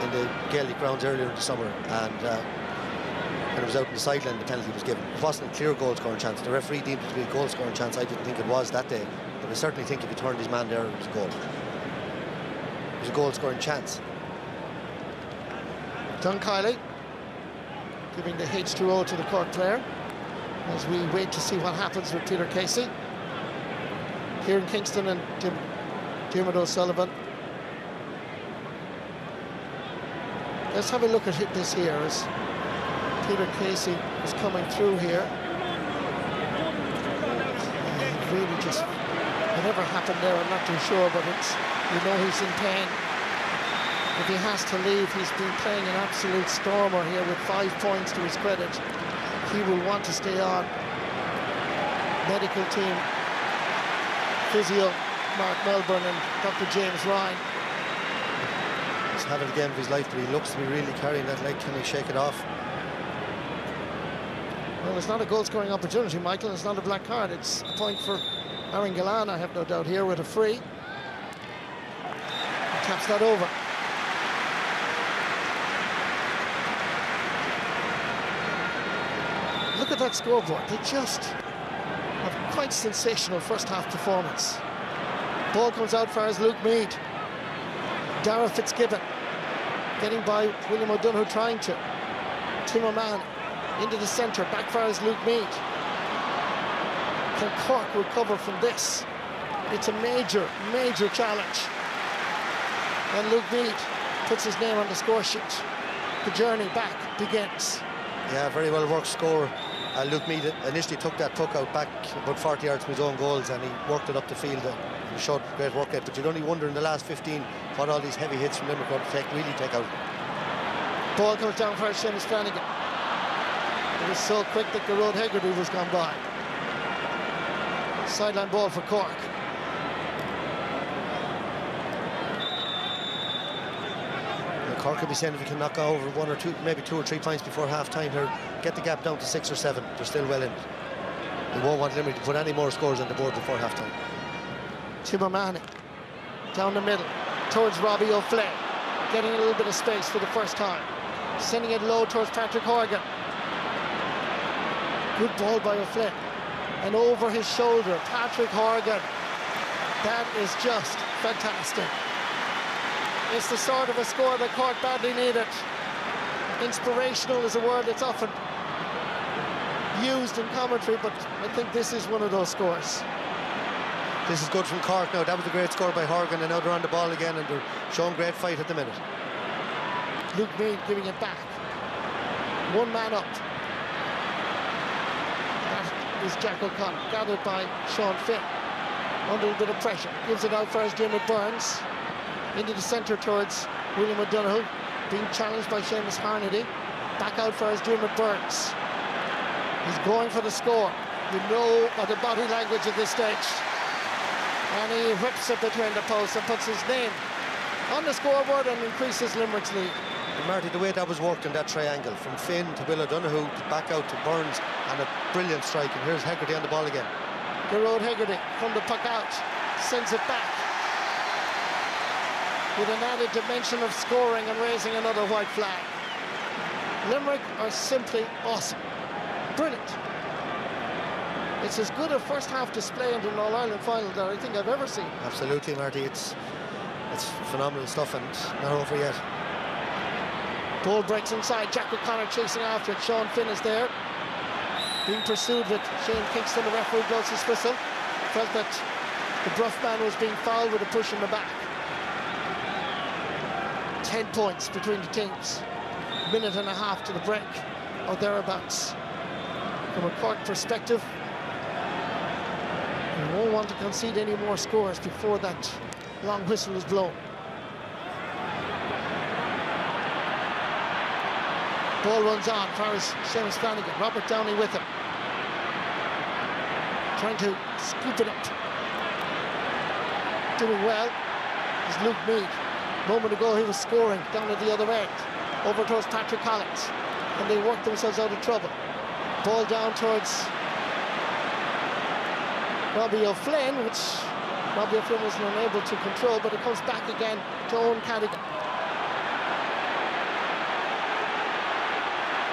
in the Gaelic grounds earlier in the summer, and uh, when it was out in the sideline, the penalty was given. It wasn't a clear goal scoring chance. The referee deemed it to be a goal scoring chance. I didn't think it was that day, but I certainly think if he turned his man there, it was a goal. It was a goal scoring chance. John Kiely giving the H2O to the Cork player as we wait to see what happens with Peter Casey. Here in Kingston and Jim, Dermot O'Sullivan. Let's have a look at it- this here as Peter Casey is coming through here. And really just, whatever happened there, I'm not too sure, but it's, you know he's in pain. If he has to leave, he's been playing an absolute stormer here with five points to his credit. He will want to stay on. Medical team, physio, Mark Melbourne and Dr. James Ryan. He's had it again of his life, but he looks to be really carrying that leg. Can he shake it off? Well, it's not a goal-scoring opportunity, Michael. It's not a black card. It's a point for Aaron Gillane, I have no doubt, here with a free. Taps that over. Look at that scoreboard. They just have quite sensational first half performance. Ball comes out far as Luke Meade. Darragh Fitzgibbon getting by William O'Donoghue trying to. Tim O'Mahony into the centre, back fires Luke Meade. Can Cork recover from this? It's a major, major challenge. And Luke Meade puts his name on the score sheet. The journey back begins. Yeah, very well worked score. Uh, Luke Meade initially took that puck out back about 40 yards from his own goals and he worked it up the field and he showed great work rate. But you'd only wonder in the last 15 what all these heavy hits from Limerick would take, really take out. Ball comes down for Seamus Flanagan. It was so quick that Gearóid Hegarty was gone by. Sideline ball for Cork. Cork could be saying if he can knock over one or two, maybe two or three points before half time here, get the gap down to six or seven. They're still well in. They won't want Limerick to put any more scores on the board before half time. O'Mahony down the middle towards Robbie O'Flynn. Getting a little bit of space for the first time. Sending it low towards Patrick Horgan. Good ball by O'Flynn. And over his shoulder, Patrick Horgan. That is just fantastic. It's the sort of a score that Cork badly needed. Inspirational is a word that's often used in commentary, but I think this is one of those scores. This is good from Cork now. That was a great score by Horgan and now they're on the ball again and they're showing great fight at the minute. Luke Meade giving it back. One man up. That is Jack O'Connor, gathered by Sean Finn. Under a bit of pressure. Gives it out for his Diarmuid Byrnes. Into the centre towards William O'Donoghue. Being challenged by Seamus Harnedy. Back out for his Diarmuid Byrnes. He's going for the score. You know by the body language at this stage. And he whips it between the posts and puts his name on the scoreboard and increases Limerick's lead. And Marty, the way that was worked in that triangle, from Finn to Will O'Donoghue, to back out to Byrnes, and a brilliant strike. And here's Hegarty on the ball again. Gearóid Hegarty from the puck out, sends it back. With an added dimension of scoring and raising another white flag. Limerick are simply awesome. Brilliant. It's as good a first half display in the All Ireland final that I think I've ever seen. Absolutely, Marty. It's it's phenomenal stuff and not over yet. Ball breaks inside. Jack O'Connor chasing after it. Sean Finn is there. Being pursued with Shane Kingston. The referee blows his whistle. Felt that the Bruff man was being fouled with a push in the back. 10 points between the teams. Minute and a half to the break, or thereabouts. From a Cork perspective, won't want to concede any more scores before that long whistle is blown. Ball runs on, far as Seamus Flanagan. Robert Downey with him. Trying to scoop it up. Doing well is Luke Meade. A moment ago he was scoring down at the other end. Over towards Patrick Collins. And they work themselves out of trouble. Ball down towards Robbie O'Flynn, which Robbie O'Flynn was unable to control, but it comes back again to Owen Cadogan.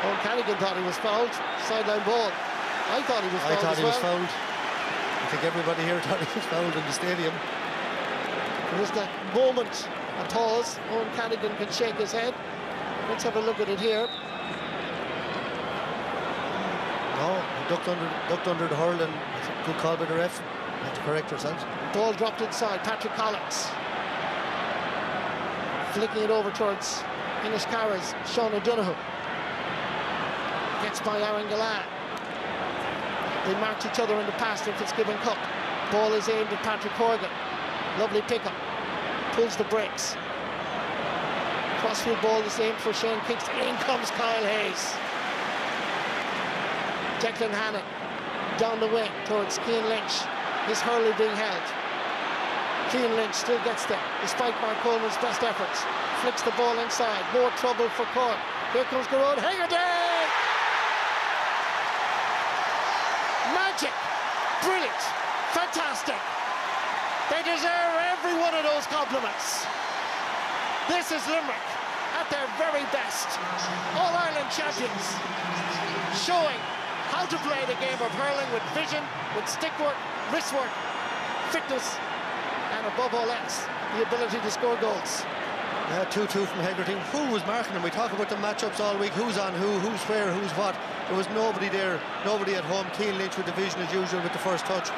Owen Cadogan thought he was fouled. Sideline ball. I thought he was fouled I thought he well. was fouled. I think everybody here thought he was fouled in the stadium. There's that moment, a pause. Owen Cadogan can shake his head. Let's have a look at it here. No, he ducked under, ducked under the hurl and good call by the ref. Had to correct ourselves. Ball dropped inside. Patrick Collins. Flicking it over towards English Carras. Sean O'Donoghue. Gets by Aaron Gillane. They marked each other in the past in Fitzgibbon Cup. Ball is aimed at Patrick Horgan. Lovely pickup. Pulls the brakes. Crossfield ball is aimed for Shane Kingston. In comes Kyle Hayes. Declan Hannon down the wing towards Cian Lynch. His hurley being held. Cian Lynch still gets there, despite Mark Coleman's best efforts. Flicks the ball inside. More trouble for Cork. Here comes Gearóid Hegarty! Magic! Brilliant! Fantastic! They deserve every one of those compliments. This is Limerick at their very best. All Ireland champions showing how to play the game of hurling with vision, with stick work, wrist work, fitness, and above all else, the ability to score goals. Yeah, 2-2 from Hegarty. Who was marking him? We talk about the matchups all week. Who's on who, who's where, who's what. There was nobody there, nobody at home. Cian Lynch with the vision as usual with the first touch.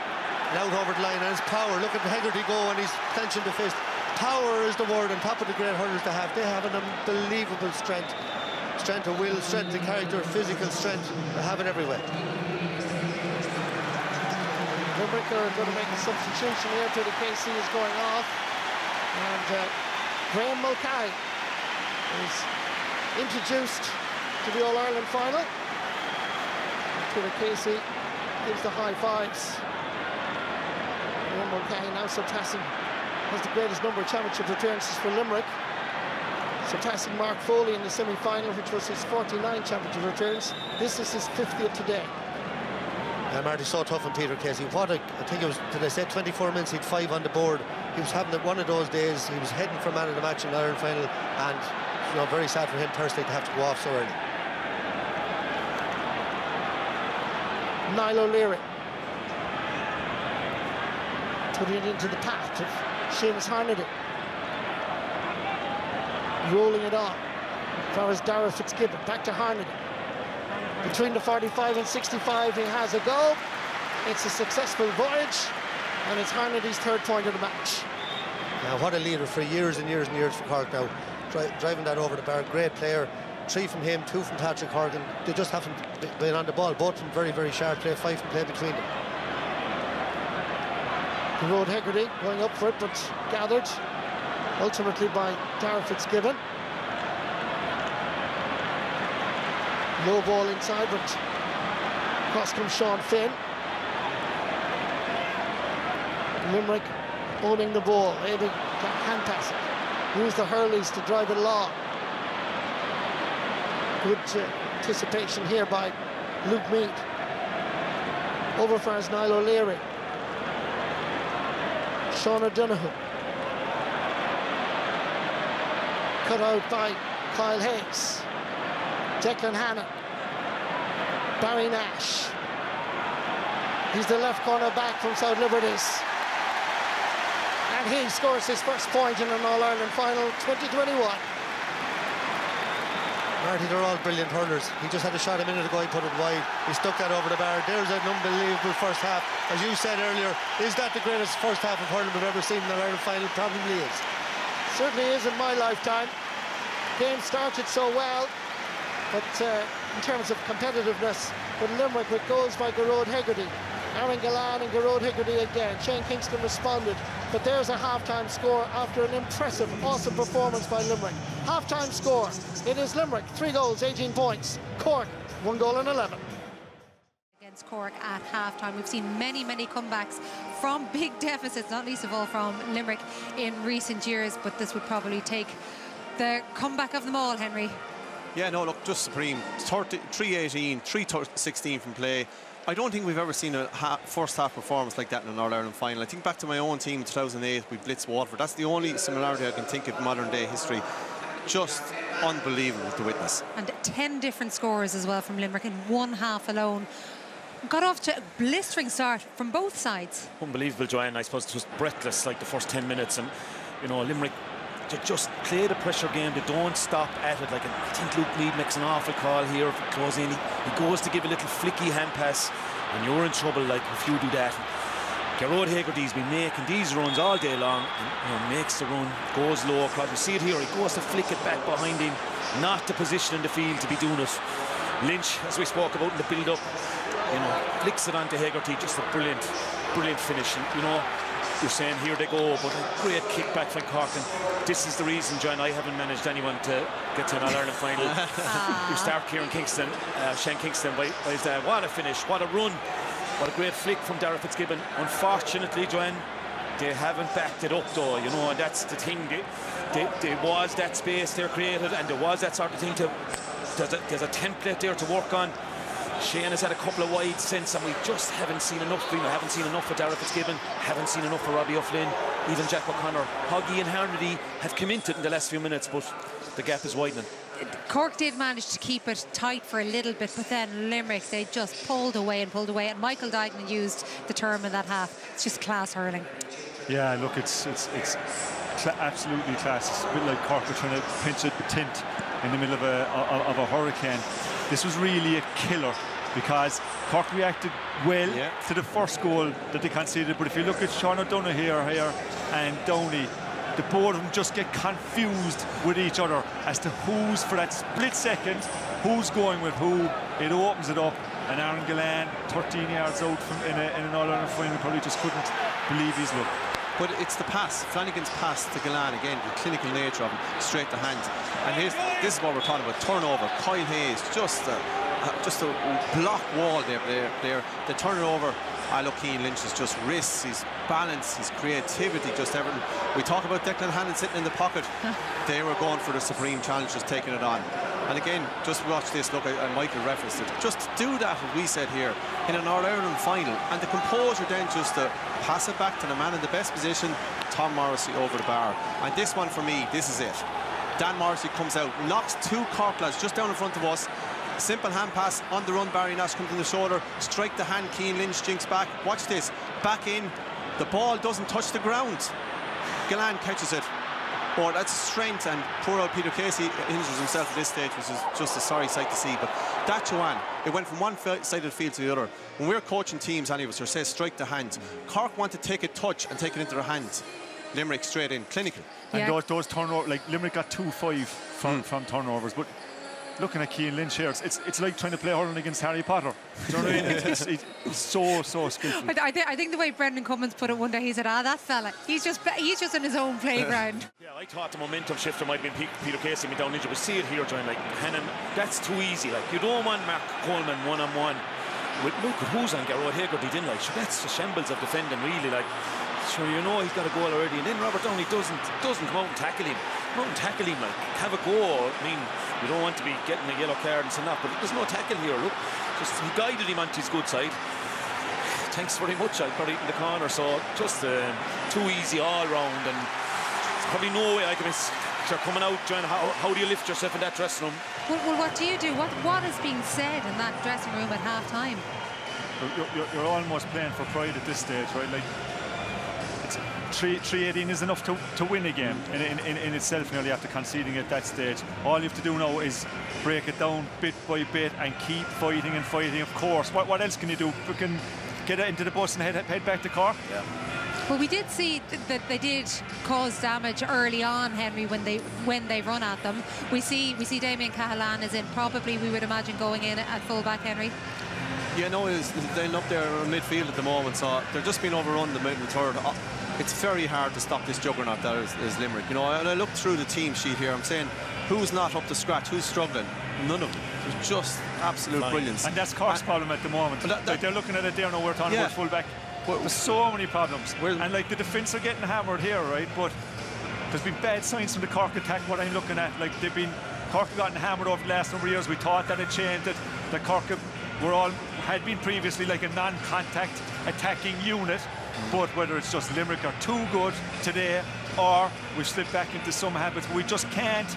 And out over the line, and his power. Look at Hegarty go, and he's clenching the fist. Power is the word on top of the great hurlers to have. They have an unbelievable strength. Strength of will, strength of character, physical strength. They have it everywhere. Limerick are going to make a substitution here to the KC is going off. And uh, Graeme Mulcahy is introduced to the All-Ireland final. To the KC gives the high fives. Graeme Mulcahy now surpassing, has the greatest number of championship appearances for Limerick. Surpassing Mark Foley in the semi-final, which was his 49 championship appearance. This is his 50th today. Uh, Marty, so tough on Peter Casey. What a, I think it was, did I say 24 minutes? He'd five on the board. He was having one of those days. He was heading for man of the match in the Ireland final, and you know, very sad for him Thursday to have to go off so early. Niall O'Leary. Putting it into the path of Seamus Harnedy. Rolling it on. Far as Darragh Fitzgibbon. Back to Harnedy. Between the 45 and 65, he has a goal. It's a successful voyage, and it's Harnedy's third point of the match. Now, what a leader for years and years and years for Cork now. Dri driving that over the bar, great player. Three from him, two from Patrick Horgan. They just haven't been on the ball. Both from very, very sharp play, five from play between them. The road Hegarty going up for it, but gathered ultimately by Darragh Fitzgibbon. Low ball inside, but across comes Sean Finn. Limerick owning the ball, pass it. Use the hurleys to drive it along. Good uh, anticipation here by Luke Meade. Over for Niall O'Leary. Sean O'Donoghue. Cut out by Kyle Hayes. Declan Hannon. Barry Nash. He's the left corner back from South Liberties. And he scores his first point in an All-Ireland final 2021. Marty, they're all brilliant hurlers. He just had a shot a minute ago, he put it wide. He stuck that over the bar. There's an unbelievable first half. As you said earlier, is that the greatest first half of hurling we've ever seen in the Ireland final? Probably is. Certainly is in my lifetime. Game started so well, but uh, in terms of competitiveness, but Limerick with goals by Gearóid Hegarty, Aaron Gillane and Gearóid Hegarty again. Shane Kingston responded. But there's a half-time score after an impressive, awesome performance by Limerick. Half-time score. It is Limerick, three goals, 18 points. Cork, one goal and 11 against Cork at halftime. We've seen many, many comebacks from big deficits, not least of all from Limerick in recent years, but this would probably take the comeback of them all, Henry. Yeah, no, look, just supreme. 30, 318, 316 from play. I don't think we've ever seen a half, first half performance like that in an All-Ireland final. I think back to my own team in 2008, we blitzed Waterford. That's the only similarity I can think of in modern day history. Just unbelievable to witness. And 10 different scores as well from Limerick in one half alone. Got off to a blistering start from both sides. Unbelievable, Joanne. I suppose it was breathless like the first 10 minutes. And, you know, Limerick just play the pressure game. They don't stop at it. Like I think Luke Meade makes an awful call here closing. He, he goes to give a little flicky hand pass, and you're in trouble. Like if you do that. Gearóid Hegarty's been making these runs all day long and you know, makes the run, goes low across. You see it here, he goes to flick it back behind him, not the position in the field to be doing it. Lynch, as we spoke about in the build-up, you know, flicks it onto Hegarty, just a brilliant, brilliant finish. And, you know, you're saying here they go, but a great kickback from Cork. And this is the reason, John, I haven't managed anyone to get to an All-Ireland final. you start Kieran Kingston, uh, Shane Kingston, by, by his, uh, what a finish, what a run, what a great flick from Darragh Fitzgibbon. Unfortunately, Joanne, they haven't backed it up though, you know, and that's the thing. They, they, there was that space there created, and there was that sort of thing to. There's a, there's a template there to work on. Shane has had a couple of wide since, and we just haven't seen enough. You know, haven't seen enough for Darragh Fitzgibbon, haven't seen enough for Robbie O'Flynn, even Jack O'Connor. Hoggy and Harnedy have come into it in the last few minutes, but the gap is widening. Cork did manage to keep it tight for a little bit, but then Limerick, they just pulled away and pulled away. And Michael Duignan used the term in that half. It's just class hurling. Yeah, look, it's it's it's absolutely class. It's a bit like Cork were trying to pinch a tent in the middle of a of a hurricane. This was really a killer because Cork reacted well yeah. to the first goal that they conceded. But if you look at Sean O'Donoghue here, here and Downey, the both of them just get confused with each other as to who's, for that split second, who's going with who. It opens it up, and Aaron Gillane, 13 yards out from in, a, in an All-Ireland final, probably just couldn't believe his luck. But it's the pass, Flanagan's pass to Gillane, again, the clinical nature of him, straight to hand. And here's, this is what we're talking about, turnover. Kyle Hayes, just a, just a block wall there, there, there. They turn it over. I look, Cian Lynch is just wrists, his balance, his creativity, just everything. We talk about Declan Hannon sitting in the pocket. they were going for the supreme challenge, just taking it on. And again, just watch this. Look, and Michael referenced it. Just do that, as we said here, in an All-Ireland final. And the composure then just to pass it back to the man in the best position, Tom Morrissey over the bar. And this one for me, this is it. Dan Morrissey comes out, knocks two Cork lads just down in front of us, Simple hand pass on the run. Barry Nash comes in the shoulder. Strike the hand. Cian Lynch jinks back. Watch this. Back in. The ball doesn't touch the ground. Gillane catches it. Oh, that's strength, and poor old Peter Casey injures himself at this stage, which is just a sorry sight to see. But that, Joanne, it went from one side of the field to the other. When we're coaching teams, any of us, or say strike the hand, Cork want to take a touch and take it into their hands. Limerick straight in, clinical. And those, those turnovers, like Limerick got 2-5 from, mm. from turnovers, but looking at Cian Lynch here, it's, it's like trying to play hurling against Harry Potter. Do you know what I mean? It's, it's, it's so, so skillful. I, I, th I, think the way Brendan Cummins put it one day, he said, ah, that fella, he's just he's just in his own playground. yeah, I thought the momentum shifter might have been Peter Casey me down injured. We see it here, John, like Hannon, that's too easy. Like, you don't want Mark Coleman one-on-one. -on -one. With, Luke at who's on Gearóid Hegarty, didn't like. So that's the shambles of defending, really. Like, sure, you know he's got a goal already. And then Robert Downey doesn't doesn't come out and tackle him. Come out and tackle him, like, have a go. I mean, you don't want to be getting a yellow card and so that, but there's no tackle here. Look, just he guided him onto his good side. Thanks very much. I got it in the corner, so just uh, too easy all round, and probably no way I can. miss. You're coming out, John. How, how do you lift yourself in that dressing room? Well, well, what do you do? What what is being said in that dressing room at half time? You're, you're, you're almost playing for pride at this stage, right? Like 318 is enough to, to win a game in, in, in itself nearly after conceding at that stage. All you have to do now is break it down bit by bit and keep fighting and fighting, of course. What, what else can you do? We can get it into the bus and head, head back to Cork. Yeah. Well, we did see that they did cause damage early on, Henry, when they when they run at them. We see we see Damien Cahalane is in. Probably we would imagine going in at fullback, Henry. Yeah, no, they're up there in midfield at the moment, so they're just being overrun the middle and third. Uh, It's very hard to stop this juggernaut that is, is Limerick. You know, and I look through the team sheet here, I'm saying, who's not up to scratch, who's struggling? None of them. It's just absolute brilliance. And that's Cork's and, problem at the moment. That, that, like they're looking at it there now, we're talking yeah. about fullback. But there's so many problems. and like the defence are getting hammered here, right? But there's been bad signs from the Cork attack, what I'm looking at. Like they've been Cork have gotten hammered over the last number of years. We thought that it changed that the Cork were all had been previously like a non-contact attacking unit. But whether it's just Limerick are too good today or we slip back into some habits, we just can't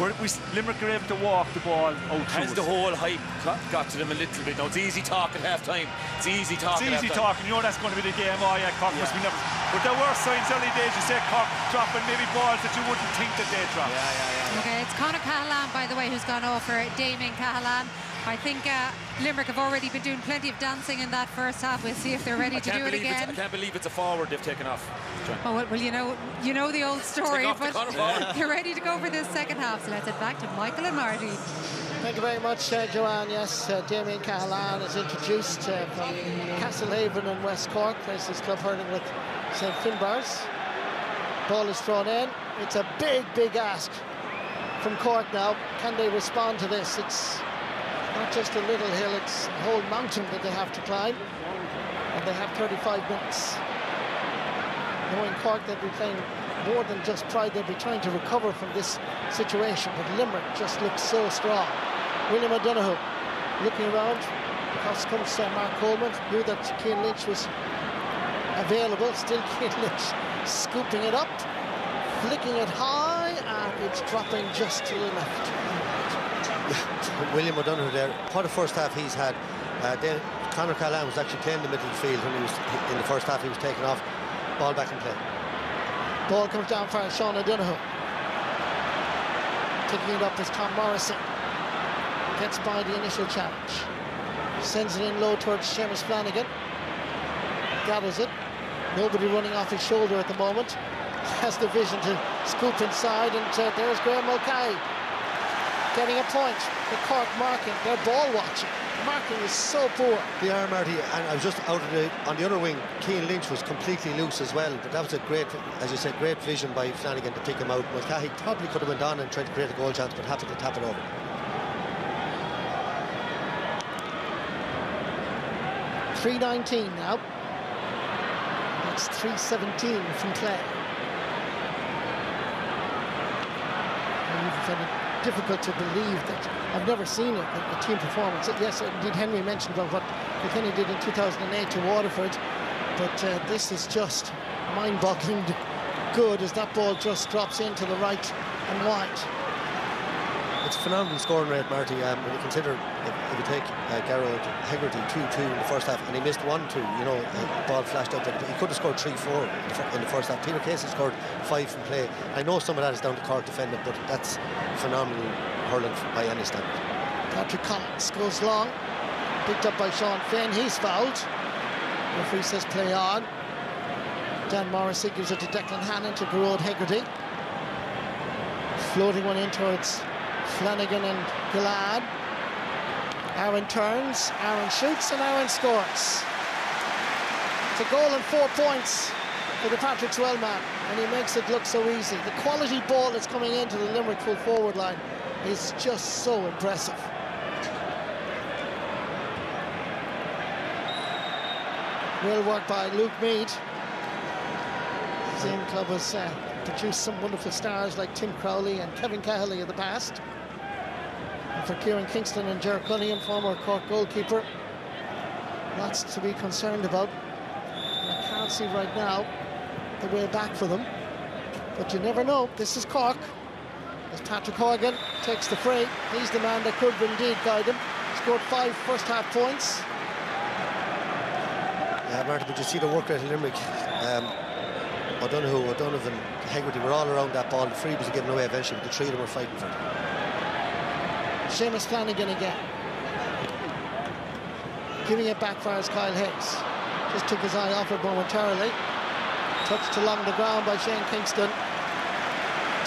we're, we, Limerick are able to walk the ball out Has the whole hype got to them a little bit? Now, it's easy talk at half time. It's easy talk It's easy talking. You know that's going to be the game. Oh, yeah, Cork yeah. must be never. But there were signs early days. You said Cork dropping maybe balls that you wouldn't think that they'd drop. Yeah, yeah, yeah. Okay, it's Conor Cahalane, by the way, who's gone over Damien Cahalane. I think uh, Limerick have already been doing plenty of dancing in that first half. We'll see if they're ready to do it again. I can't believe it's a forward they've taken off. Oh, well, well, you know, you know the old story, but they're ready to go for this second half. So let's head back to Michael and Marty. Thank you very much, uh, Joanne. Yes, uh, Damien Cahalane is introduced uh, from Castlehaven in West Cork. Plays his club hurling with St. Finbarr's. Ball is thrown in. It's a big, big ask from Cork now. Can they respond to this? It's not just a little hill, it's a whole mountain that they have to climb. And they have 35 minutes. Knowing Cork, they'll be playing more than just pride, they'll be trying to recover from this situation. But Limerick just looks so strong. William O'Donoghue looking around. Across comes uh, Mark Coleman, knew that Cian Lynch was available. Still Cian Lynch scooping it up, flicking it high, and it's dropping just to the left. William O'Donoghue there. What a first half he's had. Uh, then Conor Cahalane was actually playing the middle field when he was in the first half. He was taken off. Ball back in play. Ball comes down for Sean O'Donoghue. Picking it up is Tom Morrissey. Gets by the initial challenge. Sends it in low towards Seamus Flanagan. Gathers it. Nobody running off his shoulder at the moment. Has the vision to scoop inside, and uh, there's Graeme Mulcahy getting a point. The Cork marking, they're ball watching. Marking is so poor. They are, Marty, and I was just out of the, on the other wing, Cian Lynch was completely loose as well, but that was a great, as you said, great vision by Flanagan to pick him out. Mulcahy probably could have went on and tried to create a goal chance, but happened to tap it over. Three nineteen now. It's three seventeen from play. Difficult to believe that I've never seen a, a team performance. Yes, indeed, Henry mentioned about what Kilkenny did in 2008 to Waterford, but uh, this is just mind-boggling good as that ball just drops into the right and wide. It's a phenomenal scoring rate, Marty. Um, when you consider if, if you take uh, Gearóid Hegarty 2-2 in the first half and he missed 1-2, you know, uh, ball flashed out there. He could have scored 3-4 in, in, the first half. Peter Casey scored 5 from play. I know some of that is down to Cork defending, but that's phenomenal hurling by any standard. Patrick Collins goes long, picked up by Sean Finn. He's fouled. Referee says play on. Dan Morrissey gives it to Declan Hannon to Gearóid Hegarty. Floating one in towards Flanagan and Gillane. Aaron turns, Aaron shoots, and Aaron scores. It's a goal and four points for the Patrickswell man, and he makes it look so easy. The quality ball that's coming into the Limerick full forward line is just so impressive. Well work by Luke Meade. Same club has uh, produced some wonderful stars like Tim Crowley and Kevin Cahill in the past for Kieran Kingston and Ger Cunningham, former Cork goalkeeper. Lots to be concerned about. I can't see right now the way back for them. But you never know. This is Cork. As Patrick Horgan takes the fray, he's the man that could indeed guide him. Scored five first half points. Yeah, Martin, but you see the work rate in Limerick. Um, O'Donoghue, O'Donovan, Hegarty were all around that ball. The free was given away eventually, but the three of them were fighting for it. Seamus Flanagan again. Giving it back fires Kyle Hayes. Just took his eye off it momentarily. Touched along the ground by Shane Kingston.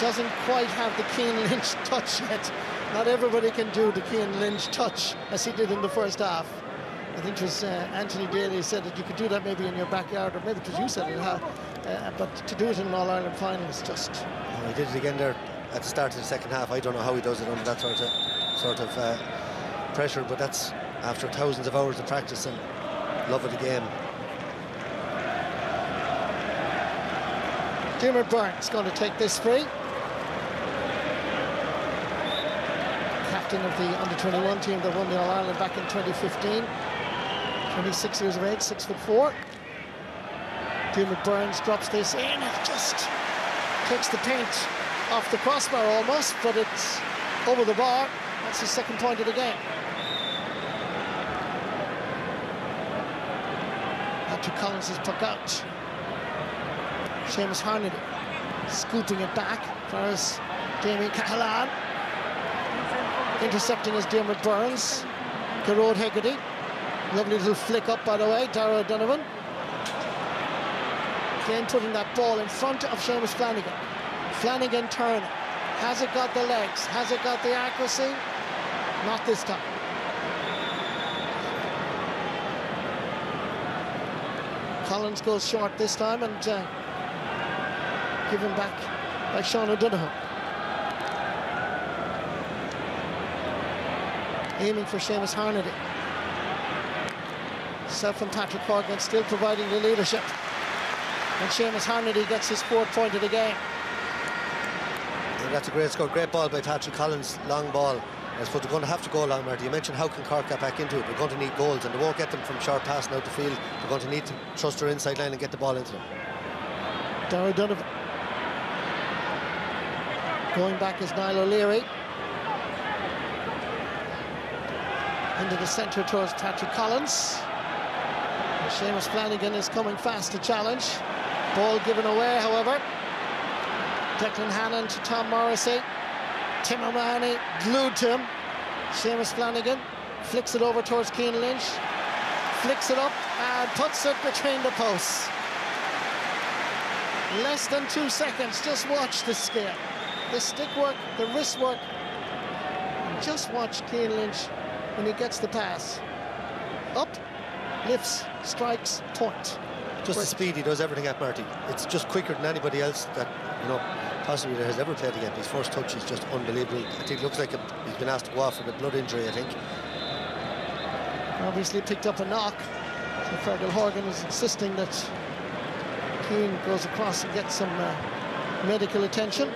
Doesn't quite have the Cian Lynch touch yet. Not everybody can do the Cian Lynch touch as he did in the first half. I think it was uh, Anthony Daly said that you could do that maybe in your backyard, or maybe it was you said it, uh, but to do it in an All-Ireland final is just... Oh, he did it again there at the start of the second half. I don't know how he does it under that sort of, sort of uh, pressure, but that's after thousands of hours of practice and love of the game. Diarmuid Byrnes going to take this free. Captain of the under-21 team that won the All-Ireland back in 2015. 26 years of age, six foot four. Diarmuid Byrnes drops this in. It just takes the paint off the crossbar almost, but it's over the bar. That's his second point of the game. Patrick Collins is puck out. Seamus Harnedy scooping it back. There's Damien Cahalane. Intercepting is Diarmuid Byrnes. Gearóid Hegarty. Lovely little flick up, by the way. Darragh O'Donovan. Again, putting that ball in front of Seamus Flanagan. Flanagan turning. Has it got the legs? Has it got the accuracy? Not this time. Collins goes short this time and uh, given back by Sean O'Donoghue. Aiming for Seamus Harnedy. Self and Patrick Horgan still providing the leadership. And Seamus Harnedy gets his fourth point of the game. That's a great score. Great ball by Patrick Collins. Long ball. I suppose they're going to have to go along, Marty. You mentioned how can Cork get back into it. They're going to need goals, and they won't get them from short passing out the field. They're going to need to trust their inside line and get the ball into them. Darragh Donovan. Going back is Niall O'Leary. Into the centre towards Patrick Collins. Seamus Flanagan is coming fast to challenge. Ball given away, however. Declan Hannon to Tom Morrissey. Tim O'Mahony glued to him. Seamus Flanagan flicks it over towards Cian Lynch. Flicks it up and puts it between the posts. Less than two seconds. Just watch the skill. The stick work, the wrist work. Just watch Cian Lynch when he gets the pass. Up, lifts, strikes, point. Just the speed he does everything at Marty. It's just quicker than anybody else that you know possibly that has ever played again. His first touch is just unbelievable. I think looks like he's been asked to go off with a blood injury. I think. Obviously picked up a knock. So Fergal Horgan is insisting that Cian goes across and gets some uh, medical attention.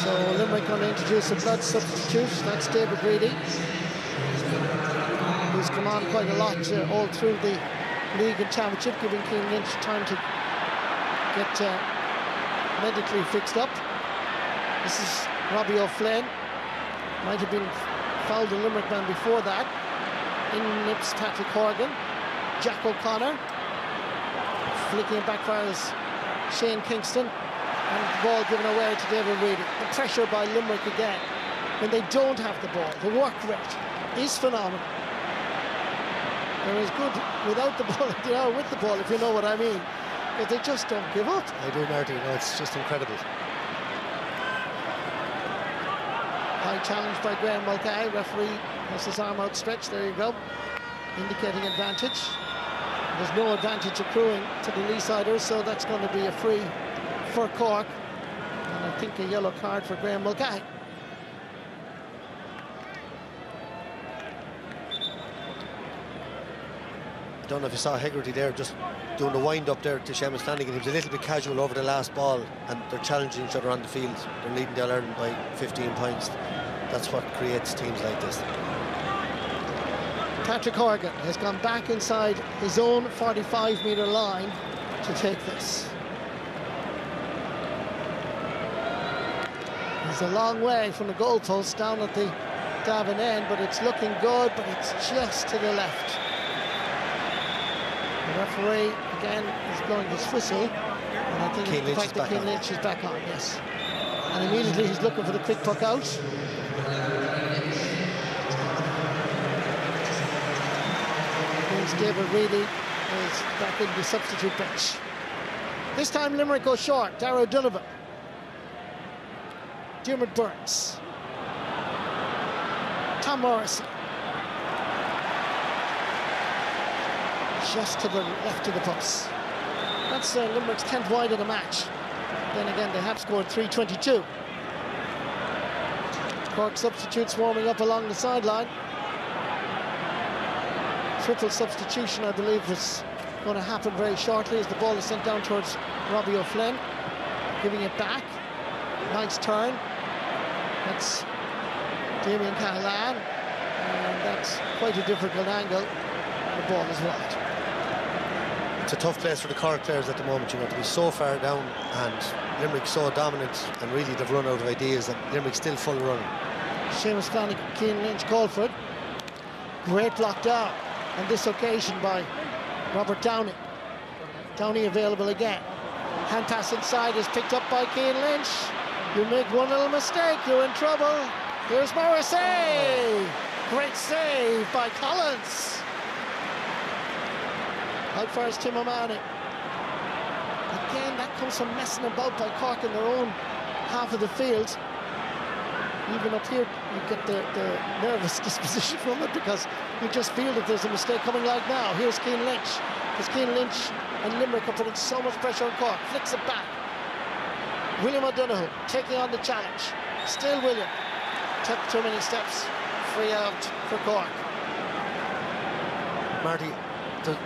So Limerick going to introduce a blood substitute. That's David Reidy, He's come on quite a lot uh, all through the league and championship, giving Cian Lynch time to get uh, medically fixed up. This is Robbie O'Flynn. Might have been fouled a Limerick man before that. In nips Patrick Horgan. Jack O'Connor. Flicking it back Shane Kingston. And the ball given away to David Reidy. The pressure by Limerick again. When they don't have the ball, the work rate is phenomenal. They're as good without the ball as they are with the ball, if you know what I mean. But they just don't give up. They do, Marty. No, it's just incredible. High challenge by Graeme Mulcahy. Referee has his arm outstretched. There you go. Indicating advantage. There's no advantage accruing to the Leesiders, so that's going to be a free for Cork. And I think a yellow card for Graeme Mulcahy. Don't know if you saw Hegarty there just doing the wind up there to Seamus Flanagan. He was a little bit casual over the last ball and they're challenging each other on the field. They're leading the Ireland by 15 points. That's what creates teams like this. Patrick Horgan has gone back inside his own 45 metre line to take this. He's a long way from the goalpost down at the Davin end, but it's looking good, but it's just to the left. Referee, again, is blowing his whistle. And I think Cian the fact that back Lynch is back on, yes. And immediately he's looking for the quick puck out. Means David Reidy is back in the substitute bench. This time Limerick goes short. Darragh Donovan. Diarmuid Byrnes. Tom Morrissey. Just to the left of the post. That's uh, Limerick's 10th wide of the match. Then again, they have scored 322. Cork substitutes warming up along the sideline. Triple substitution, I believe, is going to happen very shortly as the ball is sent down towards Robbie O'Flynn. Giving it back. Nice turn. That's Damien Cahalane. And that's quite a difficult angle. The ball is wide it's a tough place for the Cork players at the moment, you know, to be so far down and Limerick so dominant and really they've run out of ideas that Limerick's still full running. Seamus Flanagan, Cian Lynch it. Great block down on this occasion by Robert Downey. Downey available again. Hand pass inside is picked up by Cian Lynch. You make one little mistake, you're in trouble. Here's Morrissey. Great save by Collins. Out first, Tim O'Mahony. Again, that comes from messing about by Cork in their own half of the field. Even up here, you get the, the nervous disposition from it because you just feel that there's a mistake coming like now. Here's Cian Lynch. Because Cian Lynch and Limerick are putting so much pressure on Cork. Flicks it back. William O'Donoghue taking on the challenge. Still William. Took too many steps. Free out for Cork. Marty, the,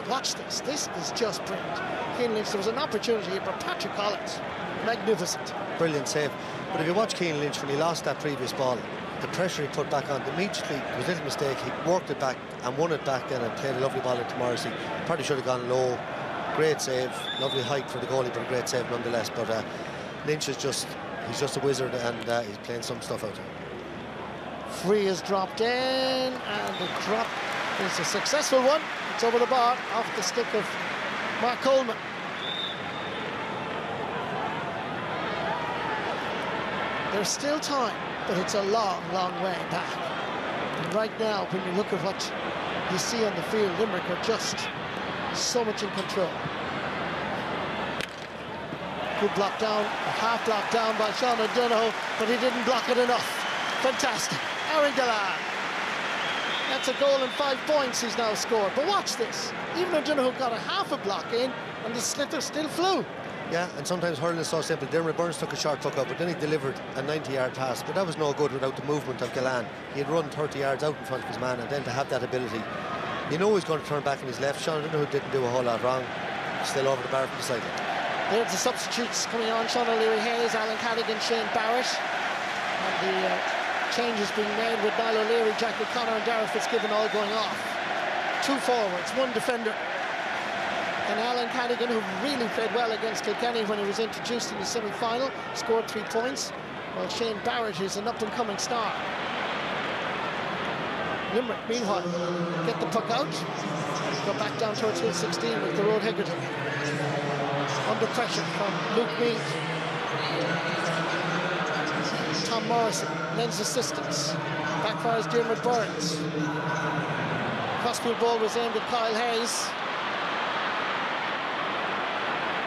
watch this. This is just brilliant. Cian Lynch, there was an opportunity here, but Patrick Collins, magnificent. Brilliant save. But if you watch Cian Lynch when he lost that previous ball, the pressure he put back on, immediately it was a little mistake. He worked it back and won it back then and played a lovely ball into Morrissey. Probably should have gone low. Great save, lovely height for the goalie, but a great save nonetheless. But uh, Lynch is just, he's just a wizard and uh, he's playing some stuff out there. Free is dropped in and the drop is a successful one. Over the bar, off the stick of Mark Coleman. There's still time, but it's a long, long way back. And right now, when you look at what you see on the field, Limerick are just so much in control. Good block down, half block down by Sean O'Donoghue, but he didn't block it enough. Fantastic. Aaron Gillane that's a goal and five points he's now scored. But watch this. Even O'Donoghue got a half a block in, and the sliotar still flew. Yeah, and sometimes hurling is so simple. Diarmuid Byrnes took a short puck up, but then he delivered a 90-yard pass. But that was no good without the movement of Gillane. He had run 30 yards out in front of his man, and then to have that ability, you know he's going to turn back on his left. Sean O'Donoghue didn't do a whole lot wrong. Still over the bar from the side. There's the substitutes coming on. Sean O'Leary Hayes, Alan Cadogan, Shane Barrett. And the uh, changes being made with Niall O'Leary, Jack O'Connor and Darragh Fitzgibbon all going off. Two forwards, one defender. And Alan Cadogan, who really played well against Kilkenny when he was introduced in the semi-final, scored three points, while Shane Barrett is an up-and-coming star. Limerick, meanwhile, get the puck out, go back down towards hill 16 with Gearóid Hegarty. Under pressure from Luke Meade. Tom Morrissey lends assistance. Backfires Diarmuid Byrnes. Crossfield ball was aimed at Kyle Hayes.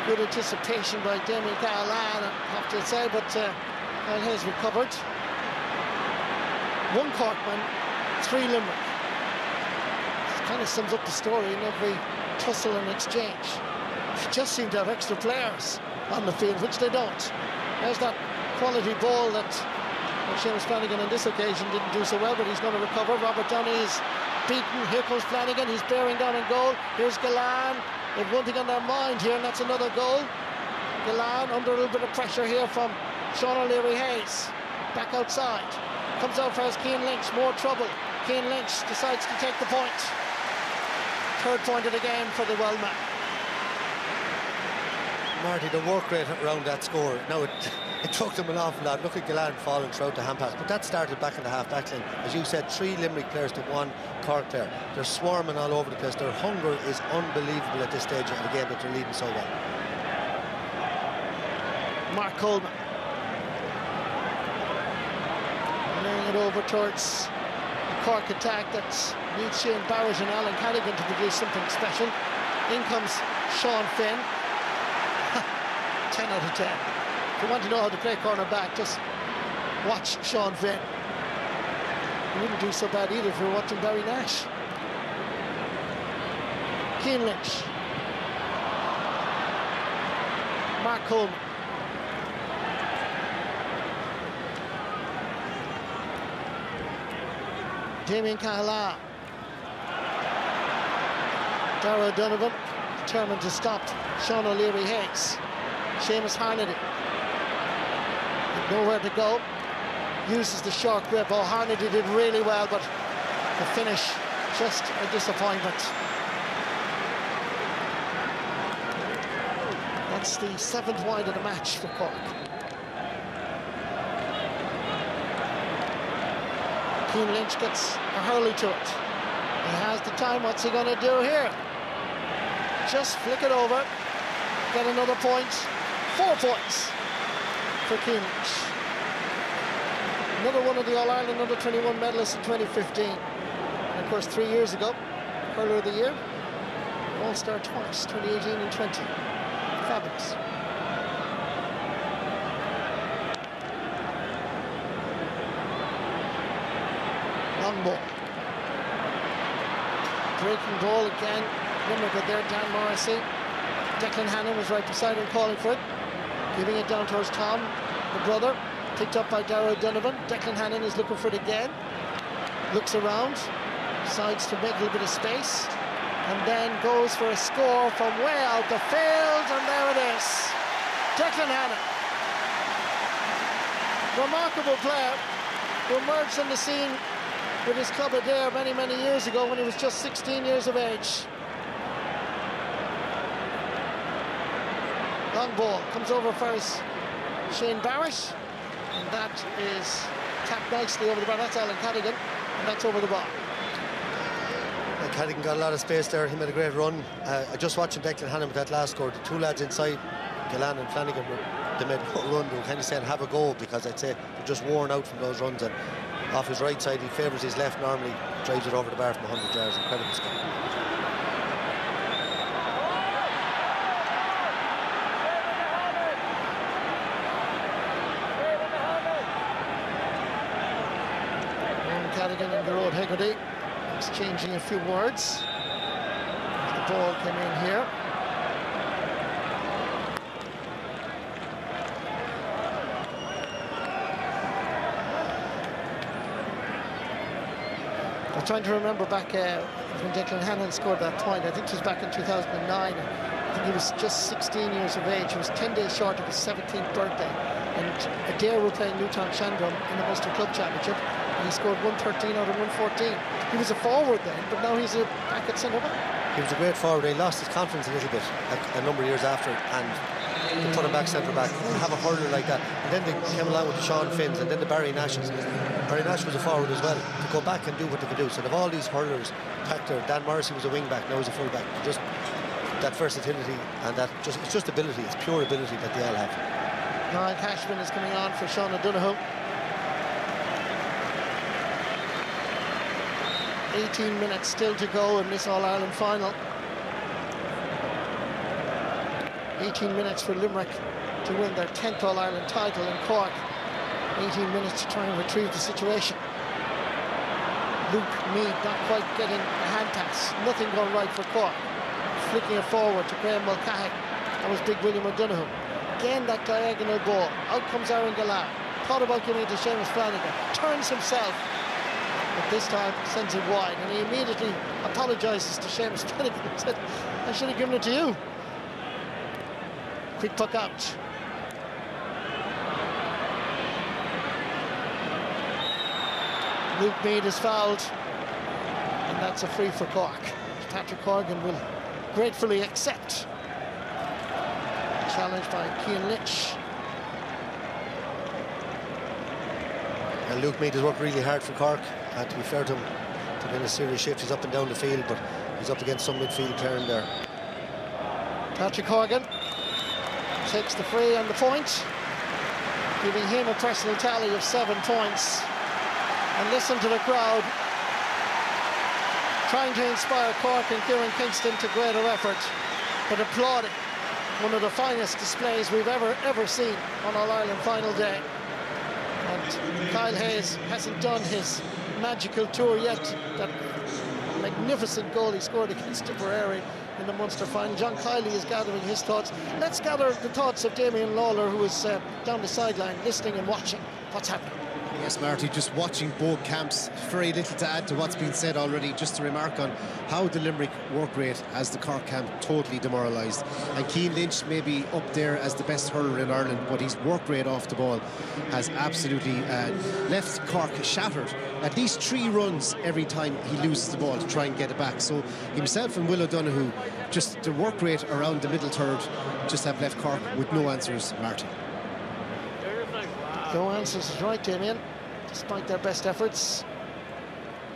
Good anticipation by Damien Cahalane, I have to say, but uh, Kyle Hayes recovered. One Corkman, three Limerick. This kind of sums up the story in every tussle and exchange. They just seem to have extra players on the field, which they don't. There's that quality ball that well, Seamus Flanagan on this occasion didn't do so well, but he's going to recover. Robert Downey is beaten. Here comes Flanagan. He's bearing down on goal. Here's Gillane. They've one thing on their mind here, and that's another goal. Gillane under a little bit of pressure here from Sean O'Leary Hayes. Back outside. Comes out for first Cian Lynch. More trouble. Cian Lynch decides to take the point. Third point of the game for the Well man. Marty, the work rate around that score. Now it it took them an awful lot. Look at Gillane falling throughout the hand pass. But that started back in the half back line. As you said, three Limerick players to one Cork player. They're swarming all over the place. Their hunger is unbelievable at this stage of the game that they're leading so well. Mark Coleman. Laying it over towards the Cork attack that needs Shane Barrett and Alan Cadogan to produce something special. In comes Sean Finn. 10 out of 10 if you want to know how to play cornerback, just watch Sean Finn. He wouldn't do so bad either if you're watching Barry Nash. Cian Lynch. Mark Coleman. Damien Cahalane. Darragh Donovan determined to stop Sean O'Leary Hayes. Seamus Harnedy. Nowhere to go. Uses the short grip. O'Harnedy did really well, but the finish just a disappointment. That's the seventh wide of the match for Cork. Cian Lynch gets a hurley to it. He has the time. What's he going to do here? Just flick it over. Get another point. Four points for Cian Another one of the All-Ireland Under 21 medalists in 2015. And of course, three years ago, hurler of the year, All-Star twice, 2018 and 20. Fabulous. Long ball. Breaking ball again. Remember there, Dan Morrissey. Declan Hannon was right beside him calling for it. Giving it down towards Tom, the brother. Picked up by Darragh Donovan. Declan Hannon is looking for it again. Looks around. Decides to make a little bit of space. And then goes for a score from way out the field. And there it is. Declan Hannon. Remarkable player who emerged on the scene with his club Adare many, many years ago when he was just 16 years of age. Ball comes over first Shane Barrett, and that is tapped nicely over the bar. That's Alan Cadogan, and that's over the bar. And Cadogan got a lot of space there. He made a great run. Uh, I just watching Declan Hannon with that last score. The two lads inside, Gillane and Flanagan, they made a run. They were kind of saying have a go because I'd say they're just worn out from those runs. And off his right side, he favours his left normally, drives it over the bar from 100 yards. Incredible skill. Owen Cadogan and Gearóid Hegarty exchanging a few words. The ball came in here. I'm trying to remember back uh, when Declan Hannon scored that point. I think it was back in 2009. I think he was just 16 years of age. He was 10 days short of his 17th birthday. And Adare were playing Newtownshandrum in the Munster Club Championship. And he scored 113 out of 114. He was a forward then, but now he's a back at centre back. He was a great forward. He lost his confidence a little bit a, a number of years after, and they put him back centre back. And have a hurler like that, and then they came along with Sean Finns, and then the Barry Nashes. Barry Nash was a forward as well to go back and do what they could do. So they've all these hurlers packed there. Dan Morrissey was a wing back, now he's a full back. Just that versatility and that just it's just ability. It's pure ability that they all have. Niall Cashman is coming on for Sean O'Donoghue. 18 minutes still to go in this All-Ireland final. 18 minutes for Limerick to win their 10th All-Ireland title in Cork. 18 minutes to try and retrieve the situation. Luke Meade not quite getting a hand pass. Nothing going right for Cork. Flicking it forward to Graeme Mulcahy. That was big William O'Donoghue. Again, that diagonal ball. Out comes Aaron Gillane. Thought about giving it to Seamus Flanagan. Turns himself. This time sends it wide. And he immediately apologises to Seamus Flanagan and said, I should have given it to you. Quick puck out. Luke Meade is fouled. And that's a free for Cork. Patrick Horgan will gratefully accept. Challenged by Cian Lynch. And Luke Meade has worked really hard for Cork. And to be fair to him, to been a serious shift. He's up and down the field, but he's up against some midfield in there. Patrick Horgan takes the free and the point, giving him a personal tally of seven points. And listen to the crowd trying to inspire Cork and Kieran Kingston to greater effort, but applauding one of the finest displays we've ever, ever seen on All Ireland final day. Kyle Hayes hasn't done his magical tour yet. That magnificent goal he scored against Tipperary in the Munster final. John Kiely is gathering his thoughts. Let's gather the thoughts of Damien Lawler, who is uh, down the sideline listening and watching what's happening. Yes, Marty, just watching both camps, very little to add to what's been said already. Just to remark on how the Limerick work rate has the Cork camp totally demoralised. And Cian Lynch may be up there as the best hurler in Ireland, but his work rate off the ball has absolutely uh, left Cork shattered. At least three runs every time he loses the ball to try and get it back. So himself and Will O'Donoghue, just the work rate around the middle third, just have left Cork with no answers, Marty. No answers is right, Damien despite their best efforts.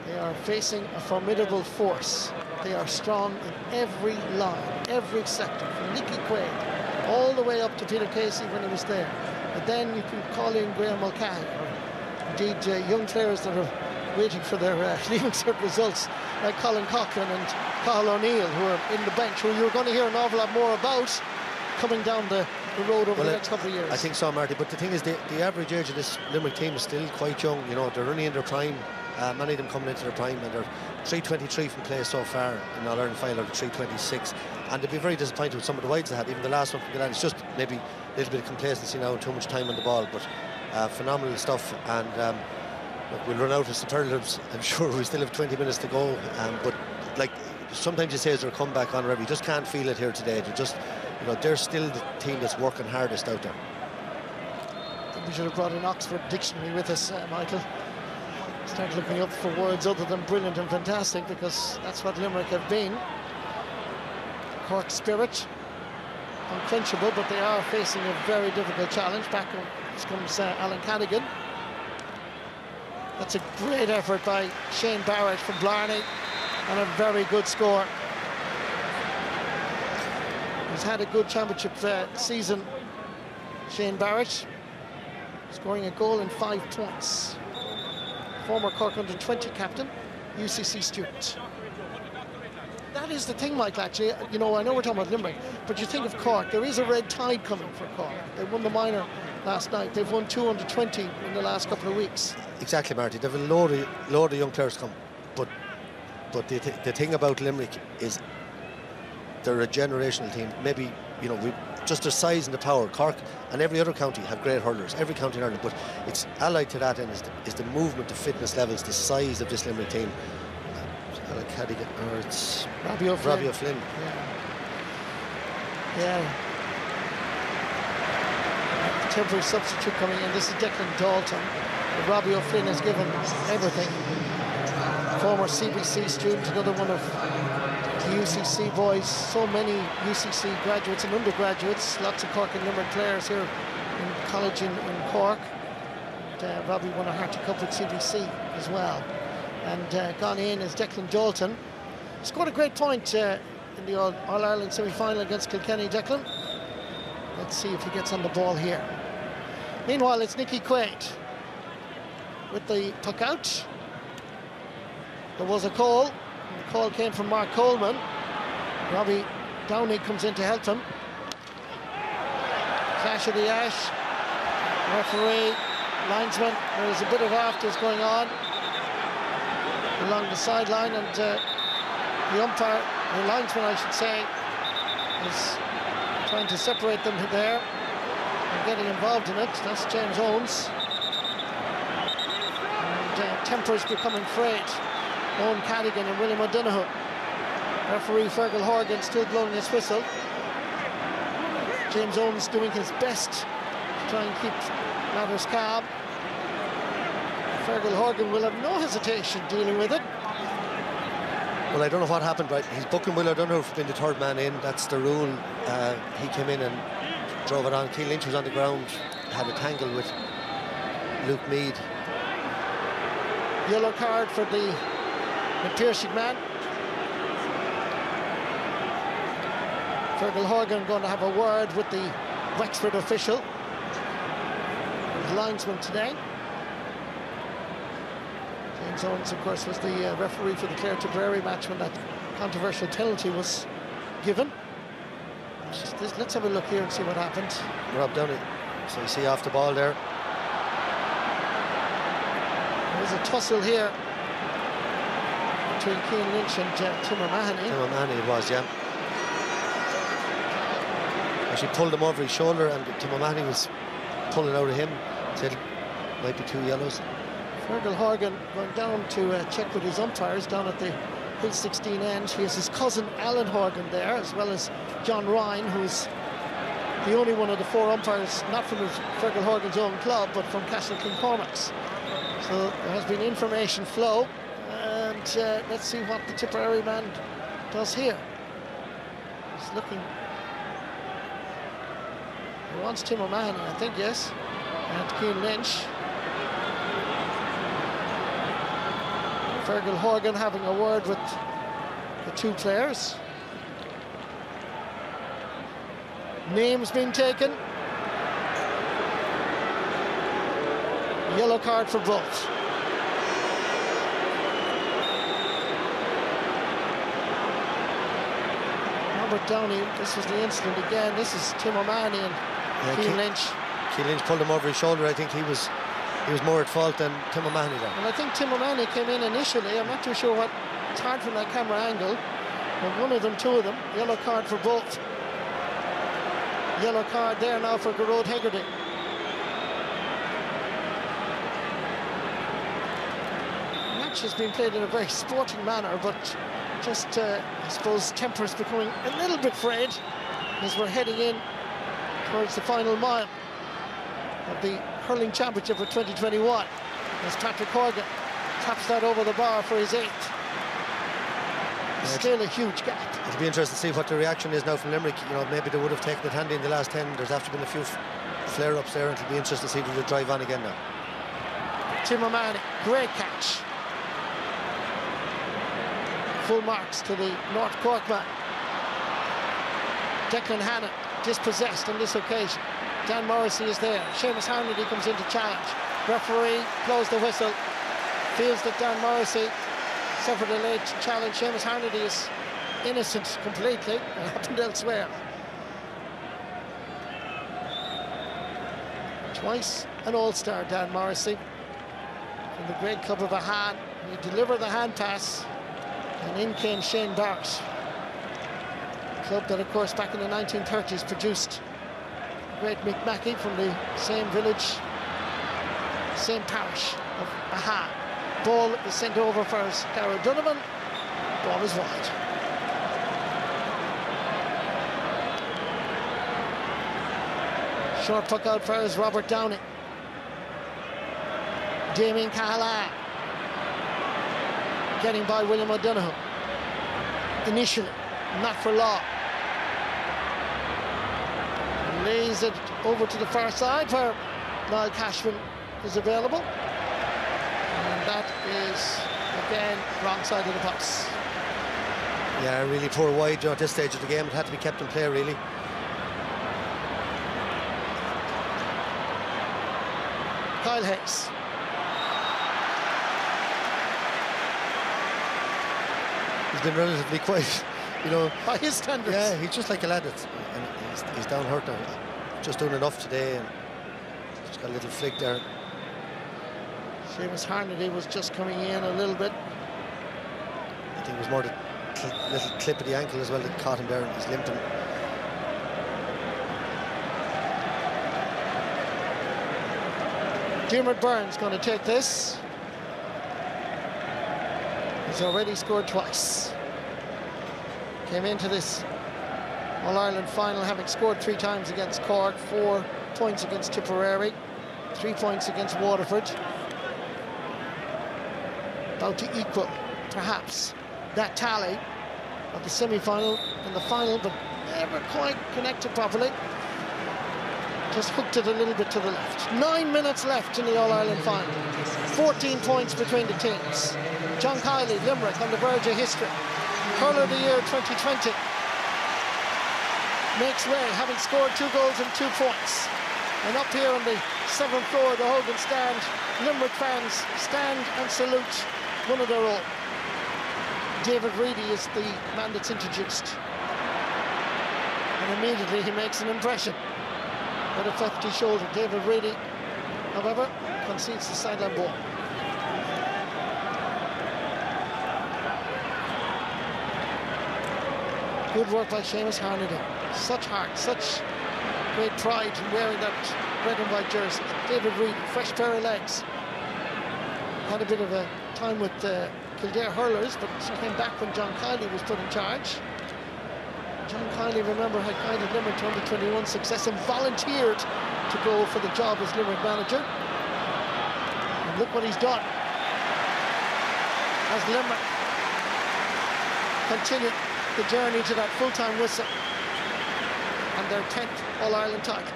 They are facing a formidable force. They are strong in every line, every sector, from Nickie Quaid all the way up to Peter Casey when he was there. But then you can call in Graeme Mulcahy, or indeed uh, young players that are waiting for their uh, leaving cert results, like Colin Coughlan and Cathal O'Neill, who are in the bench, who you're going to hear an awful lot more about coming down the the road over well, the next couple of years. I think so, Marty. But the thing is, the, the average age of this Limerick team is still quite young. You know, they're only in their prime. Uh, many of them coming into their prime, and they're 323 from play so far in All Ireland final, 326. And they'd be very disappointed with some of the wides they had. Even the last one from Gillane, it's just maybe a little bit of complacency now, and too much time on the ball. But uh, phenomenal stuff. And um, look, we'll run out of superlatives. I'm sure we still have 20 minutes to go. Um, but like sometimes you say, is there a comeback on Revy? You just can't feel it here today. They're just you know, they're still the team that's working hardest out there. I think we should have brought an Oxford dictionary with us, uh, Michael. Start looking up for words other than brilliant and fantastic because that's what Limerick have been. Cork spirit, unquenchable, but they are facing a very difficult challenge. Back comes uh, Alan Cadogan. That's a great effort by Shane Barrett from Blarney and a very good score. He's had a good championship uh, season, Shane Barrett, scoring a goal in five points. Former Cork under 20 captain, UCC student. That is the thing, Michael, actually. You know, I know we're talking about Limerick, but you think of Cork, there is a red tide coming for Cork. They won the minor last night. They've won two under 20 in the last couple of weeks. Exactly, Marty. They've a load of, load of young players come. But but the, th the thing about Limerick is they're a generational team. Maybe, you know, we just their size and the power. Cork and every other county have great hurlers, every county in Ireland, but it's allied to that end is the, is the movement, the fitness levels, the size of this Limerick team. Uh, like Cadogan, or it's Robbie O'Flynn. Robbie O'Flynn. Yeah. yeah. Temporary substitute coming in. This is Declan Dalton. Robbie O'Flynn has given everything. Former CBC student, another one of UCC boys, so many UCC graduates and undergraduates, lots of Cork and Limerick players here in college in, in Cork. And, uh, Robbie won a Harty Cup with CBC as well. And uh, gone in is Declan Dalton. Scored a great point uh, in the All-Ireland semi-final against Kilkenny. Declan, let's see if he gets on the ball here. Meanwhile, it's Nickie Quaid with the puck out. There was a call call came from Mark Coleman. Robbie Downey comes in to help him. Clash of the Ash. Referee, linesman. There's a bit of afters going on along the sideline, and uh, the umpire, the linesman, I should say, is trying to separate them there and getting involved in it. That's James Owens. And uh, tempers becoming frayed. Owen Cadogan and William O'Donoghue. Referee Fergal Horgan still blowing his whistle. James Owens doing his best to try and keep matters calm. Fergal Horgan will have no hesitation dealing with it. Well, I don't know what happened, right? He's booking Will O'Donoghue for being the third man in. That's the rule. Uh, he came in and drove it on. Cian Lynch was on the ground, had a tangle with Luke Meade. Yellow card for the McPherson man. Fergal Horgan going to have a word with the Wexford official, the linesman today. James Owens, of course, was the uh, referee for the Clare Tipperary match when that controversial penalty was given. Let's have a look here and see what happened. Rob Downey, so you see off the ball there. There's a tussle here between Cian Lynch and uh, Tim O'Mahony. Tim O'Mahony it was, yeah. She pulled him over his shoulder and Tim O'Mahony was pulling out of him. Said might be two yellows. Fergal Horgan went down to uh, check with his umpires down at the Hill 16 end. He has his cousin Alan Horgan there, as well as John Ryan, who's the only one of the four umpires, not from Fergal Horgan's own club, but from Castle Cormacs. So there has been information flow, and uh, let's see what the Tipperary man does here. He's looking. He wants Tim O'Mahony, I think, yes, and Cian Lynch. Fergal Horgan having a word with the two players. Names being taken. Yellow card for both. This was the incident again. This is Tim O'Mahony and yeah, Cian Lynch. Cian Lynch pulled him over his shoulder. I think he was he was more at fault than Tim O'Mahony there. And I think Tim O'Mahony came in initially. I'm not too sure what. It's hard from that camera angle. But one of them, two of them, yellow card for both. Yellow card there now for Gearóid Hegarty. Match has been played in a very sporting manner, but just, uh, I suppose, tempers becoming a little bit frayed as we're heading in towards the final mile of the Hurling Championship for 2021 as Patrick Horgan taps that over the bar for his eighth. Still a huge gap. It'll be interesting to see what the reaction is now from Limerick. You know, maybe they would have taken it handy in the last 10. There's after been a few flare-ups there. It'll be interesting to see if they drive on again now. Tim O'Mahony, great catch. Full marks to the North Cork man. Declan Hannon dispossessed on this occasion. Dan Morrissey is there. Seamus Harnedy comes in to challenge. Referee blows the whistle. Feels that Dan Morrissey suffered a late challenge. Seamus Harnedy is innocent completely. It happened elsewhere. Twice an all-star, Dan Morrissey. From the great club of Ahane. He delivered the hand pass. And in came Shane Barrett. club that, of course, back in the 1930s produced great Mick Mackey from the same village, same parish of Ahane. Ball is sent over for Darragh Donovan. Ball is wide. Short puck out for Robert Downey. Damien Cahalane getting by William O'Donoghue. Initially, not for long lays it over to the far side where Niall Cashman is available. And that is, again, wrong side of the box. Yeah, really poor wide at this stage of the game. It had to be kept in play, really. Kyle Hayes. He's been relatively quiet, you know. By his standards. Yeah, he's just like a lad that's he's, he's down hurt now. Just doing enough today and just got a little flick there. Seamus Harnedy was just coming in a little bit. I think it was more the little clip of the ankle as well that caught him there and he's limped him. Diarmuid Byrnes going to take this. He's already scored twice. Came into this all-Ireland final, having scored three times against Cork, four points against Tipperary, three points against Waterford. About to equal, perhaps, that tally of the semi-final and the final, but never quite connected properly. Just hooked it a little bit to the left. Nine minutes left in the All-Ireland final. 14 points between the teams. John Kiely, Limerick, on the verge of history. Hurler of the Year 2020 makes way, having scored two goals and two points. And up here on the seventh floor of the Hogan stand, Limerick fans stand and salute one of their own. David Reidy is the man that's introduced. And immediately he makes an impression with a 50 shoulder. David Reidy, however, concedes the sideline ball. Good work by Seamus Harnedy. Such heart, such great pride in wearing that red and white jersey. David Reid, fresh pair of legs. Had a bit of a time with uh, Kildare hurlers, but came back when John Kiely was put in charge. John Kiely, remember, had guided Limerick to under 21 success and volunteered to go for the job as Limerick manager. And look what he's done. As Limerick continue the journey to that full-time whistle and their 10th All-Ireland title.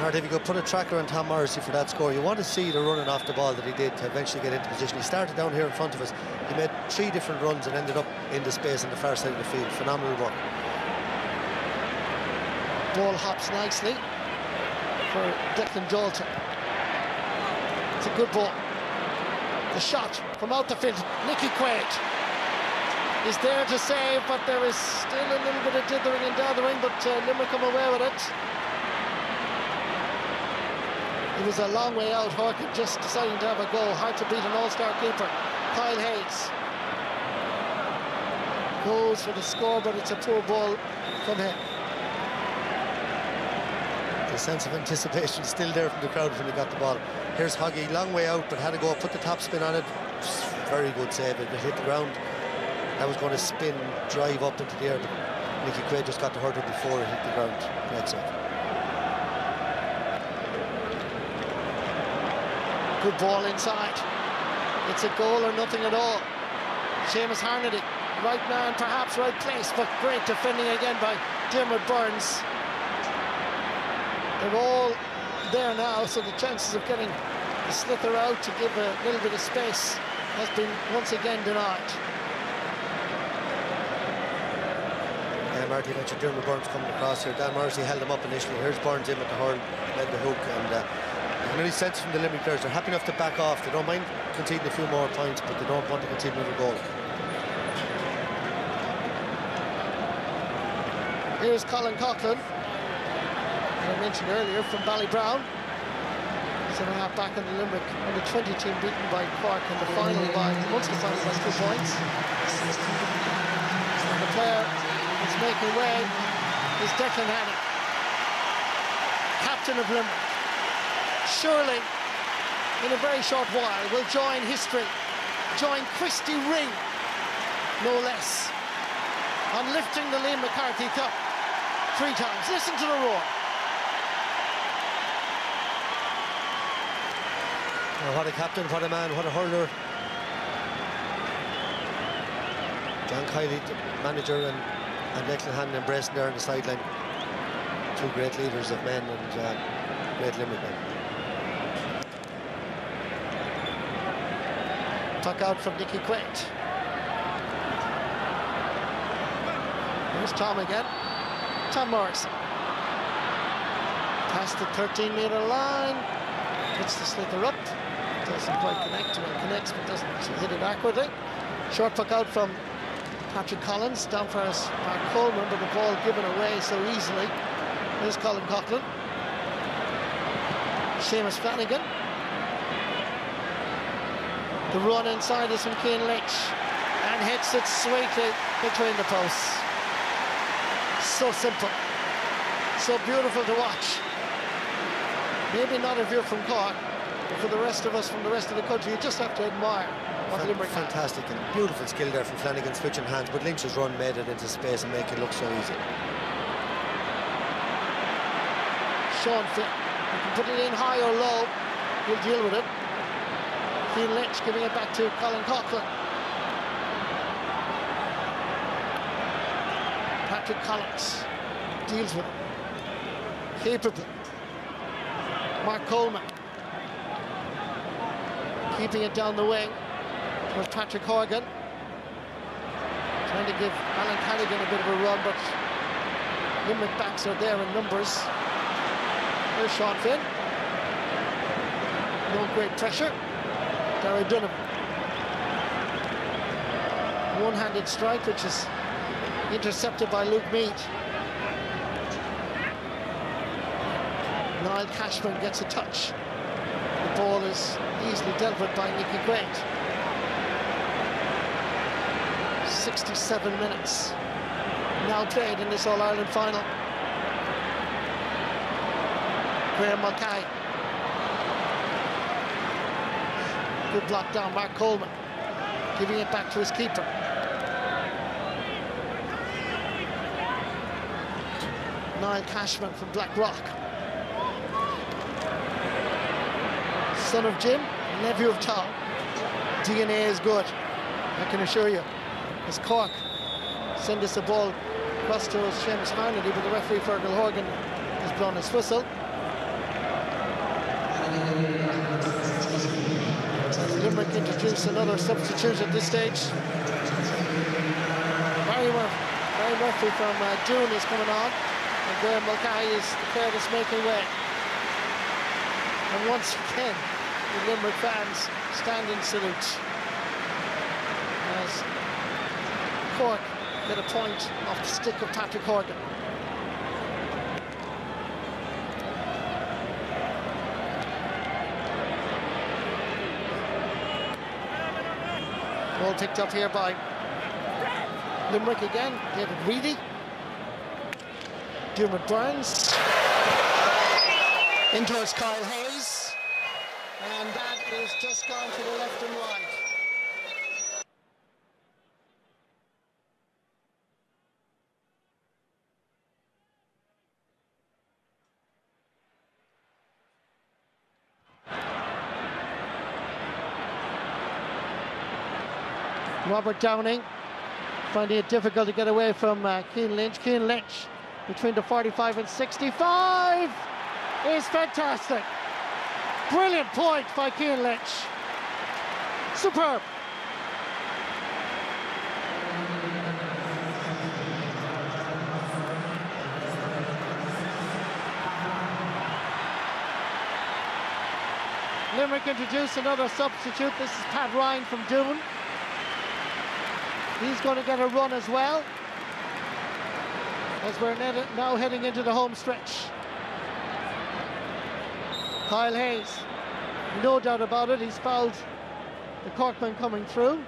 Marty, if you could put a tracker on Tom Morrissey for that score, you want to see the running off the ball that he did to eventually get into position. He started down here in front of us. He made three different runs and ended up in the space on the far side of the field. Phenomenal work. Ball hops nicely for Declan Dalton. It's a good ball. The shot from out the field, Nickie Quaid is there to save, but there is still a little bit of dithering and dithering, but uh, Limerick come away with it. It was a long way out, Horgan just deciding to have a goal. Hard to beat an all-star keeper, Kyle Hayes. Goes for the score, but it's a poor ball from him. The sense of anticipation still there from the crowd when he got the ball. Here's Hoggy, long way out, but had to go put the top spin on it. Very good save. It hit the ground. That was going to spin, drive up into the air. But Nickie Quaid just got hurt it before it hit the ground. Great save. Good ball inside. It's a goal or nothing at all. Seamus Harnedy, right man, perhaps right place, but great defending again by Diarmuid Byrnes. They're all there now, so the chances of getting the sliotar out to give a little bit of space has been once again denied. Marty mentioned Diarmuid Byrnes coming across here. Dan Morrissey held him up initially. Here's Byrnes in with the hurl, led the hook, and uh, I only sense from the Limerick players they're happy enough to back off. They don't mind conceding a few more points, but they don't want to concede another goal. Here's Colin Coughlan, I mentioned earlier from Ballybrown. Centre half back in the Limerick under 20 team beaten by Cork in the final by Munster final by two points. And the player that's making way is Declan Hannon, captain of Limerick. Surely, in a very short while, will join history, join Christy Ring, no less, on lifting the Liam McCarthy Cup three times. Listen to the roar. What a captain, what a man, what a hurler. John Kiely, manager, and, and Declan Hannon embracing there on the sideline. Two great leaders of men and uh, great Limerick men. Tuck out from Nickie Quaid. Here's Tom again. Tom Morrissey. Past the 13 metre line. Puts the sliotar up. Doesn't quite connect. Well, connects, but doesn't hit it accurately. Short puck out from Patrick Collins. Down for us, Mark Coleman, but the ball given away so easily. There's Colin Coughlan. Seamus Flanagan. The run inside is from Cian Lynch and hits it sweetly between the posts. So simple, so beautiful to watch. Maybe not if you're from Cork, but for the rest of us from the rest of the country, you just have to admire what Fan- Limerick have. Fantastic and beautiful skill there from Flanagan switching hands, but Lynch's run made it into space and make it look so easy. Sean Finn, you can put it in high or low, he'll deal with it. Cian Lynch giving it back to Colin Coughlan. Patrick Collins deals with it. Capable. Mark Coleman. Keeping it down the wing was Patrick Horgan. Trying to give Alan Callaghan a bit of a run, but Limerick backs are there in numbers. There's Sean Finn. No great pressure. Gary Dunham. One-handed strike, which is intercepted by Luke Meade. Niall Cashman gets a touch. The ball is easily dealt with by Nickie Quaid. 67 minutes. now played in this All-Ireland final. Graeme Mulcahy. Good block down, Mark Coleman. Giving it back to his keeper. Niall Cashman from Blackrock. Son of Jim, nephew of Tom. DNA is good, I can assure you. As Cork send us a ball across to Seamus Harnedy, but the referee Fergal Horgan has blown his whistle. Limerick introduce another substitute at this stage. Barry, Mur Barry Murphy from uh, Doon is coming on, and Graeme Mulcahy is declared as making way. And once again, the Limerick fans stand in salute as Cork get a point off the stick of Patrick Horgan. Ball picked up here by Limerick again. David Reidy. Diarmuid Byrnes. Into Kyle Hayes. And that is just gone to the left and right. Robert Downey finding it difficult to get away from uh, Cian Lynch. Cian Lynch between the 45 and 65 is fantastic. Brilliant point by Cian Lynch. Superb. Limerick introduced another substitute. This is Pat Ryan from Doon. He's going to get a run as well. As we're now heading into the home stretch. Kyle Hayes, no doubt about it, he's fouled the Corkman coming through.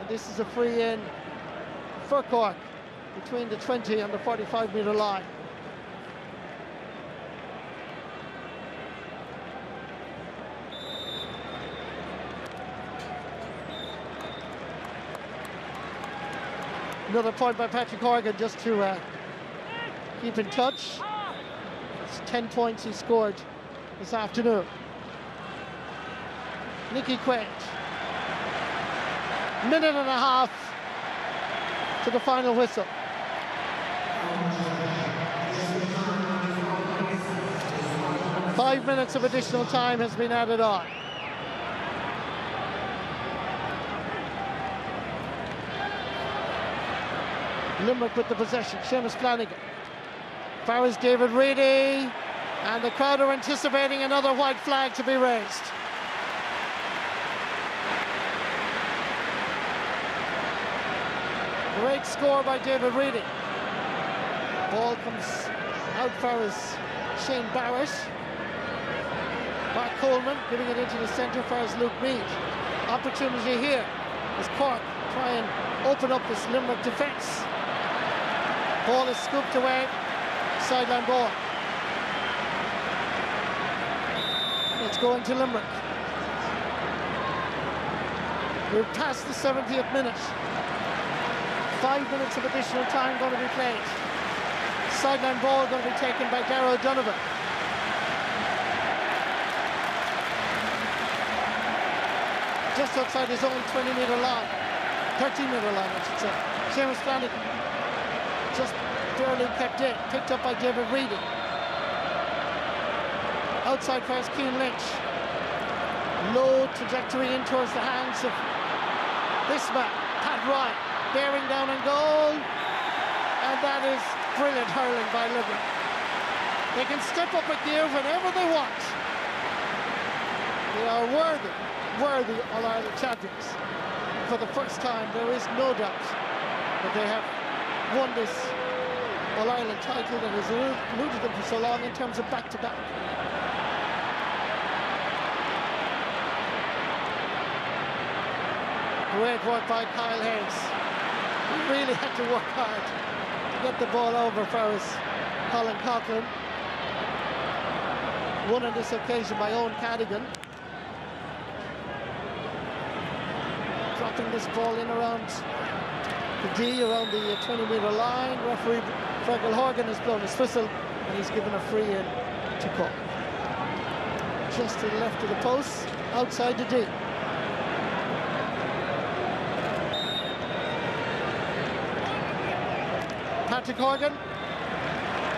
And this is a free in for Cork between the 20 and the 45 metre line. Another point by Patrick Horgan just to uh, keep in touch. It's 10 points he scored this afternoon. Nickie Quaid. Minute and a half to the final whistle. Five minutes of additional time has been added on. Limerick with the possession. Seamus Flanagan. Far is David Reidy. And the crowd are anticipating another white flag to be raised. Great score by David Reidy. Ball comes out far as Shane Barrett. Mark Coleman giving it into the centre far as Luke Meade. Opportunity here as Cork try and open up this Limerick defence. Ball is scooped away. Sideline ball. It's going to Limerick. We're past the 70th minute. Five minutes of additional time going to be played. Sideline ball going to be taken by Darragh Donovan. Just outside his own 20 metre line. 13 metre line, I should say. Seamus Flanagan kept it. Picked up by David Reidy. Outside pass, Cian Lynch. Low trajectory in towards the hands of this man, Pat Ryan. Bearing down and goal. And that is brilliant hurling by Limerick. They can step up at the air whenever they want. They are worthy, worthy All-Ireland champions. For the first time, there is no doubt that they have won this All-Ireland title that has eluded them for so long in terms of back-to-back. -back. Great work by Kyle Hayes. He really had to work hard to get the ball over for us, Colin Coughlan. Won on this occasion by Owen Cadogan. Dropping this ball in around the D, around the 20-metre line. Referee Fergal Horgan has blown his whistle, and he's given a free in to Cork. Just to the left of the post, outside the D. Patrick Horgan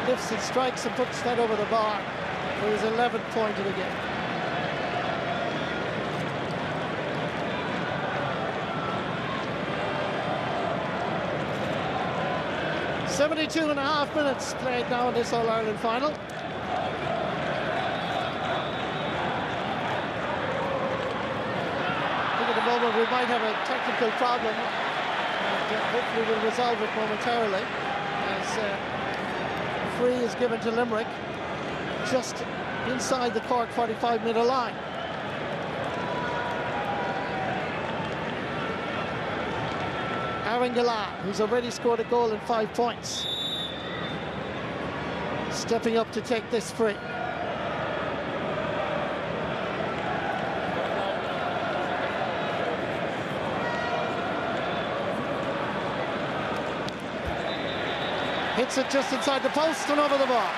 lifts and strikes and puts that over the bar for his 11th point of the game. Seventy-two and a half minutes played now in this All-Ireland final. I think at the moment we might have a technical problem. And, uh, hopefully we'll resolve it momentarily as uh, free is given to Limerick just inside the Cork 45 metre line. Aaron Gillane, who's already scored a goal and five points. Stepping up to take this free. Hits it just inside the post and over the bar.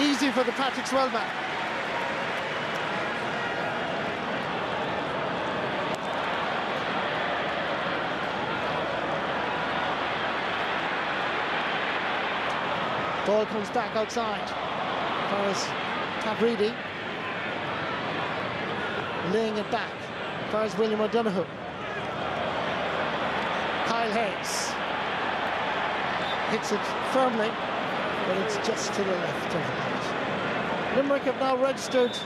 Easy for the Patrickswell Ball comes back outside. As far as Tabridi. Laying it back. As far as William O'Donoghue. Kyle Hayes. Hits it firmly, but it's just to the left of it. Limerick have now registered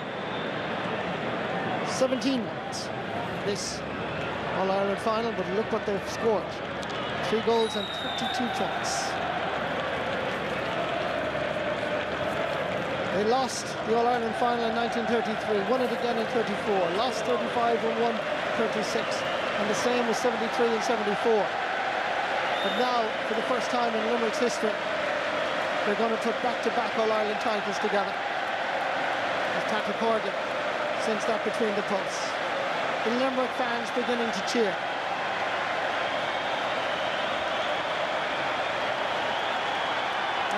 17 points this All-Ireland final, but look what they've scored. Three goals and 32 points. They lost the All-Ireland final in 1933, won it again in 34, lost 35 and won 36, and the same was 73 and 74. But now, for the first time in Limerick's history, they're going to put back-to-back All-Ireland titles together. As Patrick Horgan sends that between the posts. The Limerick fans beginning to cheer.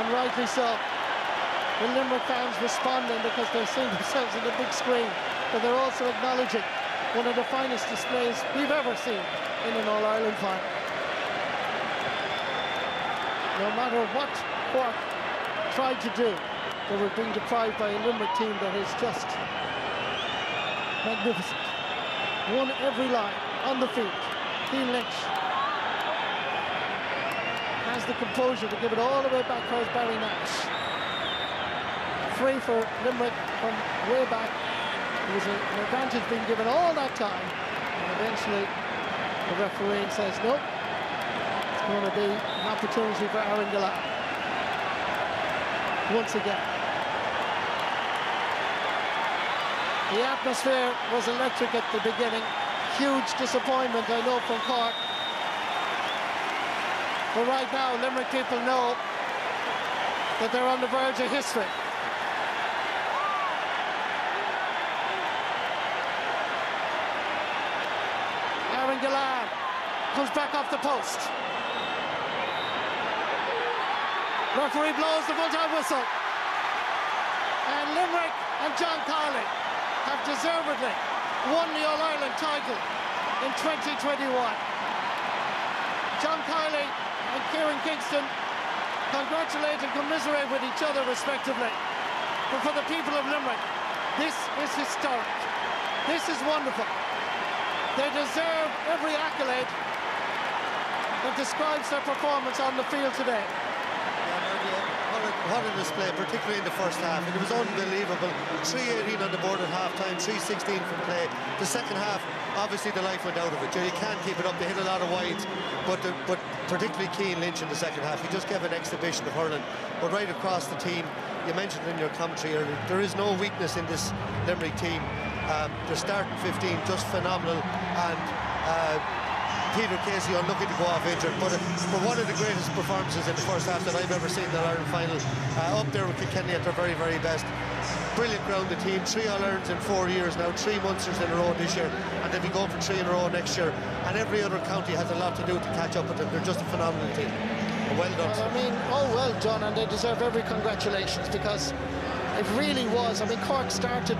And rightly so. The Limerick fans responding because they're seeing themselves on the big screen, but they're also acknowledging one of the finest displays we've ever seen in an All-Ireland final no matter what Cork tried to do, they were being deprived by a Limerick team that is just magnificent. Won every line on the field. Cian Lynch has the composure to give it all the way back towards Barry Nash. Free for Limerick from way back. It was an advantage being given all that time. And eventually the referee says, no, It's going to be an opportunity for Aaron Gillane. Once again. The atmosphere was electric at the beginning. Huge disappointment, I know, from Cork. But right now, Limerick people know that they're on the verge of history. Aaron Gillane comes back off the post. Referee blows the full-time whistle. And Limerick and John Kiely have deservedly won the All-Ireland title in 2021. John Kiely and Kieran Kingston congratulate and commiserate with each other respectively. But for the people of Limerick, this is historic. This is wonderful. They deserve every accolade that describes their performance on the field today what a display, particularly in the first half. It was unbelievable. 3.18 on the board at half-time, 3.16 from play. The second half, obviously the life went out of it. You can't keep it up. They hit a lot of wides, but the, but particularly Cian Lynch in the second half. He just gave an exhibition of hurling. But right across the team, you mentioned in your commentary earlier, there is no weakness in this Limerick team. Um, they're starting 15, just phenomenal. And uh, Peter Casey unlucky to go off injured. But for one of the greatest performances in the first half that I've ever seen in the Ireland final, uh, up there with Kilkenny at their very, very best. Brilliant grounded team, three All-Irelands in four years now, three Munsters in a row this year, and they'll be going for three in a row next year. And every other county has a lot to do to catch up with them. They're just a phenomenal team. Well done. Well, I mean, oh, well done, and they deserve every congratulations because it really was. I mean, Cork started,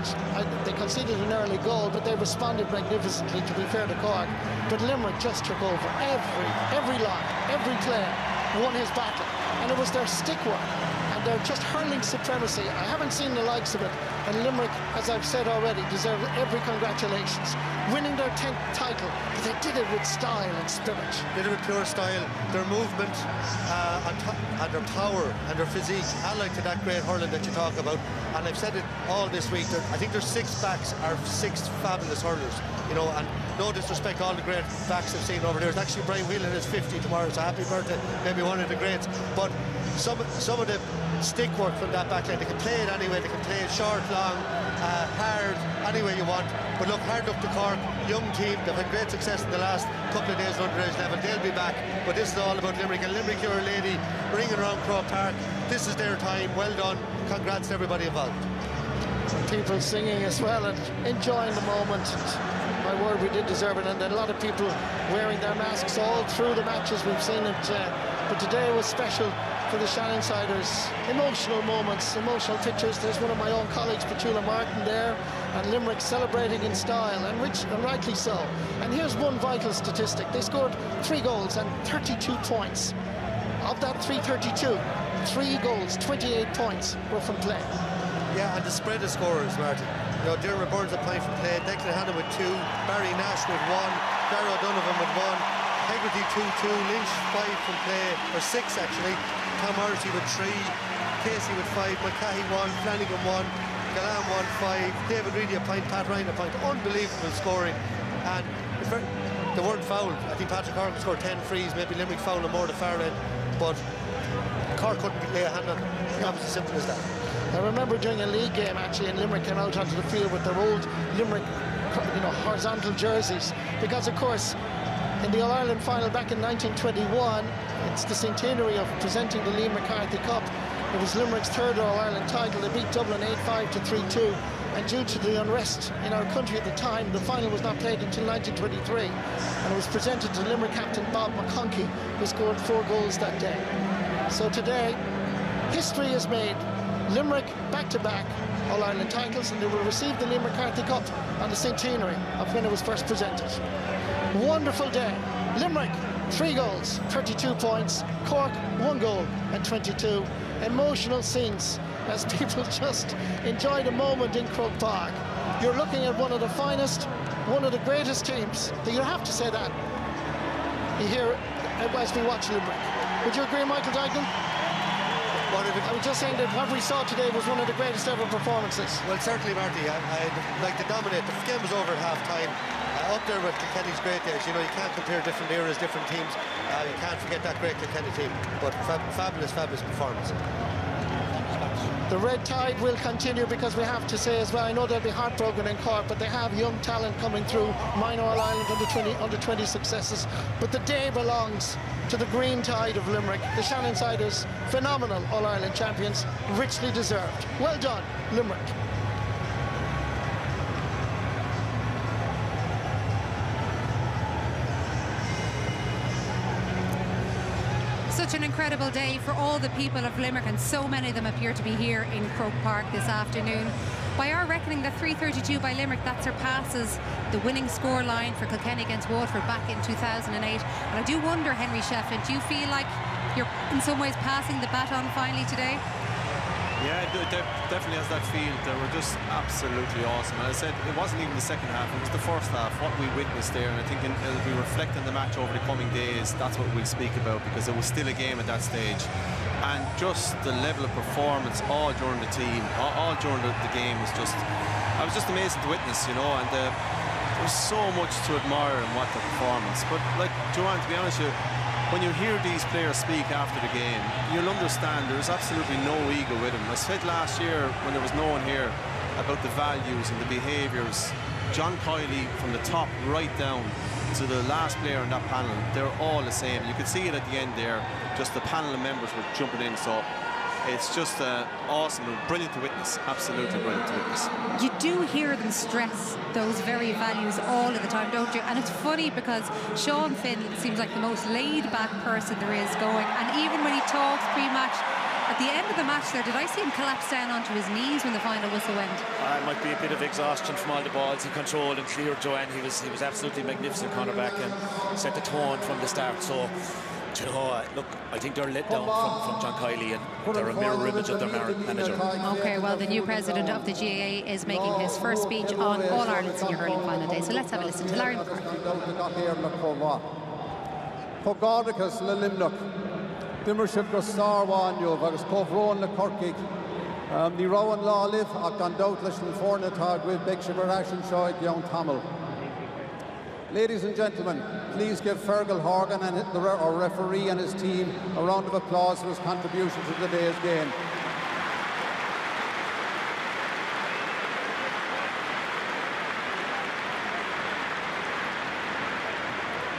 they conceded an early goal, but they responded magnificently, to be fair to Cork. But Limerick just took over every, every line, every player won his battle. And it was their stick work they're just hurling supremacy. I haven't seen the likes of it. And Limerick, as I've said already, deserve every congratulations. Winning their 10th title, but they did it with style and spirit. Did it with pure style. Their movement uh, and, and, their power and their physique, allied to that great hurling that you talk about. And I've said it all this week. I think their six backs are six fabulous hurlers. You know, and no disrespect all the great backs I've seen over there. It's actually Brian Whelahan is 50 tomorrow, so happy birthday, maybe one of the greats. But some some of the stick work from that back line. They can play it anyway. They can play it short, long, uh, hard, any way you want. But look, hard up to Cork, young team. They've had great success in the last couple of days underage level. They'll be back. But this is all about Limerick. And Limerick, you're a lady ringing around Croke Park. This is their time. Well done. Congrats to everybody involved. Some people singing as well and enjoying the moment. My word, we did deserve it. And a lot of people wearing their masks all through the matches. We've seen it. Uh, but today was special for the Shannonsiders. Emotional moments, emotional pictures. There's one of my own colleagues, Petula Martin, there, and Limerick celebrating in style, and, rich, and rightly so. And here's one vital statistic. They scored three goals and 32 points. Of that 332, three goals, 28 points were from play. Yeah, and the spread of scorers, Martin. You know, Diarmuid Byrnes a point from play, Declan Hannon with two, Barry Nash with one, Darragh Donovan with one, Hegarty 2-2, Lynch 5 from play, or 6 actually, Tom Morrissey with three, Casey with five, Mulcahy one, Flanagan one, Gillane one, five, David Reidy a point, Pat Ryan a point. Unbelievable scoring. And they weren't fouled. I think Patrick Horgan scored 10 frees, maybe Limerick fouled them more the far end, but Cork couldn't lay a hand on it. It was as simple as that. I remember doing a league game actually, and Limerick came out onto the field with their old Limerick, you know, horizontal jerseys, because of course in the All-Ireland final back in 1921 it's the centenary of presenting the Liam McCarthy Cup. It was Limerick's third All-Ireland title. They beat Dublin 8-5 to 3-2. And due to the unrest in our country at the time, the final was not played until 1923. And it was presented to Limerick captain Bob McConkey, who scored four goals that day. So today, history is made. Limerick back-to-back All-Ireland titles, and they will receive the Liam McCarthy Cup on the centenary of when it was first presented. Wonderful day. Limerick three goals, 32 points. Cork, one goal and 22. Emotional scenes as people just enjoy the moment in Croke Park. You're looking at one of the finest, one of the greatest teams. You have to say that. You hear uh, as we watch Limerick. Would you agree, Michael Duignan? I was just saying that what we saw today was one of the greatest ever performances. Well, certainly, Marty. I, would like to dominate. The game was over at half time up there with Kilkenny's great days. You know, you can't compare different eras, different teams. Uh, you can't forget that great Kilkenny team. But fab fabulous, fabulous performance. The red tide will continue because we have to say as well, I know they'll be heartbroken in Cork, but they have young talent coming through, minor All-Ireland under 20, under 20 successes. But the day belongs to the green tide of Limerick. The Shannonsiders, phenomenal All-Ireland champions, richly deserved. Well done, Limerick. Incredible day for all the people of Limerick and so many of them appear to be here in Croke Park this afternoon. By our reckoning, the 332 by Limerick, that surpasses the winning score line for Kilkenny against Waterford back in 2008. And I do wonder, Henry Shefflin, do you feel like you're in some ways passing the baton finally today? Yeah, it definitely has that feel. They were just absolutely awesome. I said it wasn't even the second half; it was the first half. What we witnessed there, and I think in, as we reflect on the match over the coming days, that's what we'll speak about because it was still a game at that stage. And just the level of performance all during the team, all, all during the, the, game was just, I was just amazing to witness, you know. And uh, there was so much to admire in what the performance. But like Joanne, to be honest with you when you hear these players speak after the game, you'll understand there's absolutely no ego with them. I said last year when there was no one here about the values and the behaviours John Kiely from the top right down to the last player on that panel, they're all the same. You could see it at the end there, just the panel of members were jumping in. So it's just uh, awesome and brilliant to witness. Absolutely brilliant to witness. You do hear them stress those very values all of the time, don't you? And it's funny because Sean Finn seems like the most laid-back person there is going, and even when he talks pre-match, at the end of the match there, did I see him collapse down onto his knees when the final whistle went? Uh, it might be a bit of exhaustion from all the balls he controlled and cleared Joanne. He was he was absolutely magnificent cornerback and set the tone from the start. So you know, look, I think they're let down from, from John Kiely and they're a mirror image of their manager. Okay, well, the new president of the GAA is making his first speech on All Ireland Senior Hurling Final Day. So let's have a listen to Larry McCarthy. Fogardicus le limnach, Dimmership go starháin jobh agus cóhrón le corcaig. Ní rohan lá liv ach an doubt leis an fórnatá with beic se bar asin seoid Young Tamil. Ladies and gentlemen, please give Fergal Horgan and the our referee and his team a round of applause for his contribution to today's game.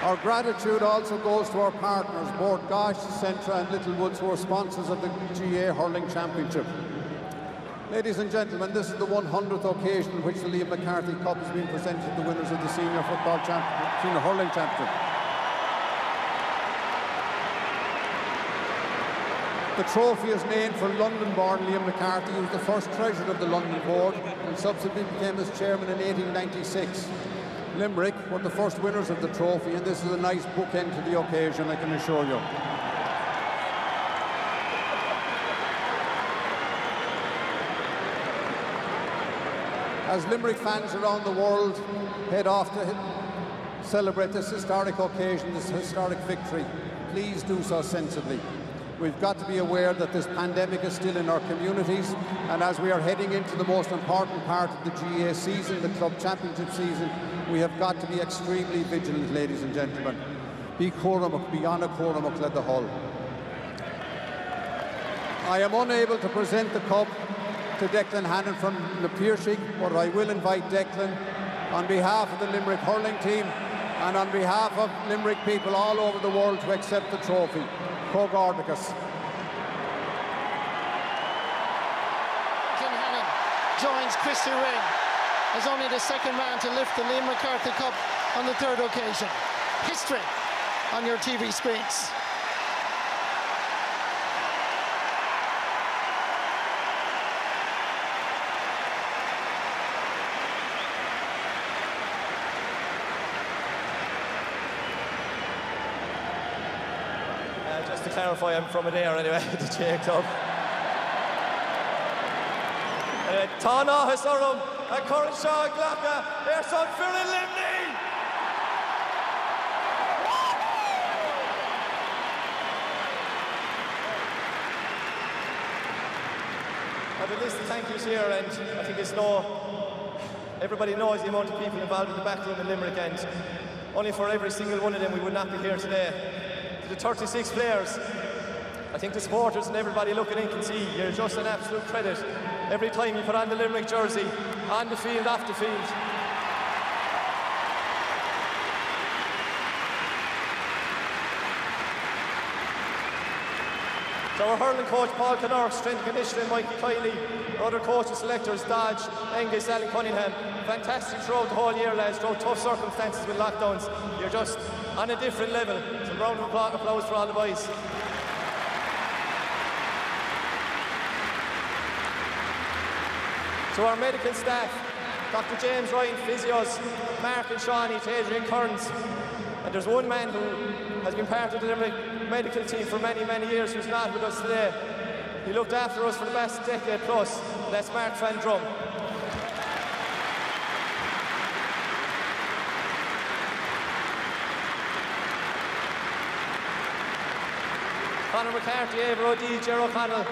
Our gratitude also goes to our partners, Bord Gáis, Centra and Littlewoods, who are sponsors of the GA Hurling Championship. Ladies and gentlemen, this is the 100th occasion in which the Liam McCarthy Cup has been presented to the winners of the Senior Football Championship, Senior Hurling Championship. The trophy is named for London-born Liam McCarthy, who was the first treasurer of the London Board and subsequently became its chairman in 1896. Limerick were the first winners of the trophy, and this is a nice bookend to the occasion, I can assure you. As Limerick fans around the world head off to celebrate this historic occasion, this historic victory, please do so sensibly. We've got to be aware that this pandemic is still in our communities, and as we are heading into the most important part of the GA season, the club championship season, we have got to be extremely vigilant, ladies and gentlemen. Be Cormac, be Anna Cormac led the Hull. I am unable to present the cup to Declan Hannon from the Piarsaigh, but I will invite Declan on behalf of the Limerick hurling team and on behalf of Limerick people all over the world to accept the trophy. Cog Ardicus. Hannon joins Christy Ring as only the second man to lift the Liam McCarthy Cup on the third occasion. History on your TV screens. Clarify, I'm from Adare anyway, the J Club. Anyway, Tana Hasarum, a Corin Shaw Glapka, Erson Firin. I've thank yous here, and I think it's no. Everybody knows the amount of people involved in the back room in Limerick, and only for every single one of them we would not be here today the 36 players. I think the supporters and everybody looking in can see you're just an absolute credit every time you put on the Limerick jersey, on the field, off the field. So our hurling coach Paul Connor, strength conditioning Mikey Kiley, other coaches, selectors Dodge, Angus, Alan Cunningham. Fantastic throughout the whole year, lads, throughout tough circumstances with lockdowns. You're just on a different level. So round of applause for all the boys. To our medical staff, Dr. James Ryan, physios, Mark and Shawnee, Adrian Kearns. And there's one man who has been part of the medical team for many, many years who's not with us today. He looked after us for the past decade plus. That's Mark Van Drum. Conor McCarthy, Ava O'Dea, Ger O'Connell.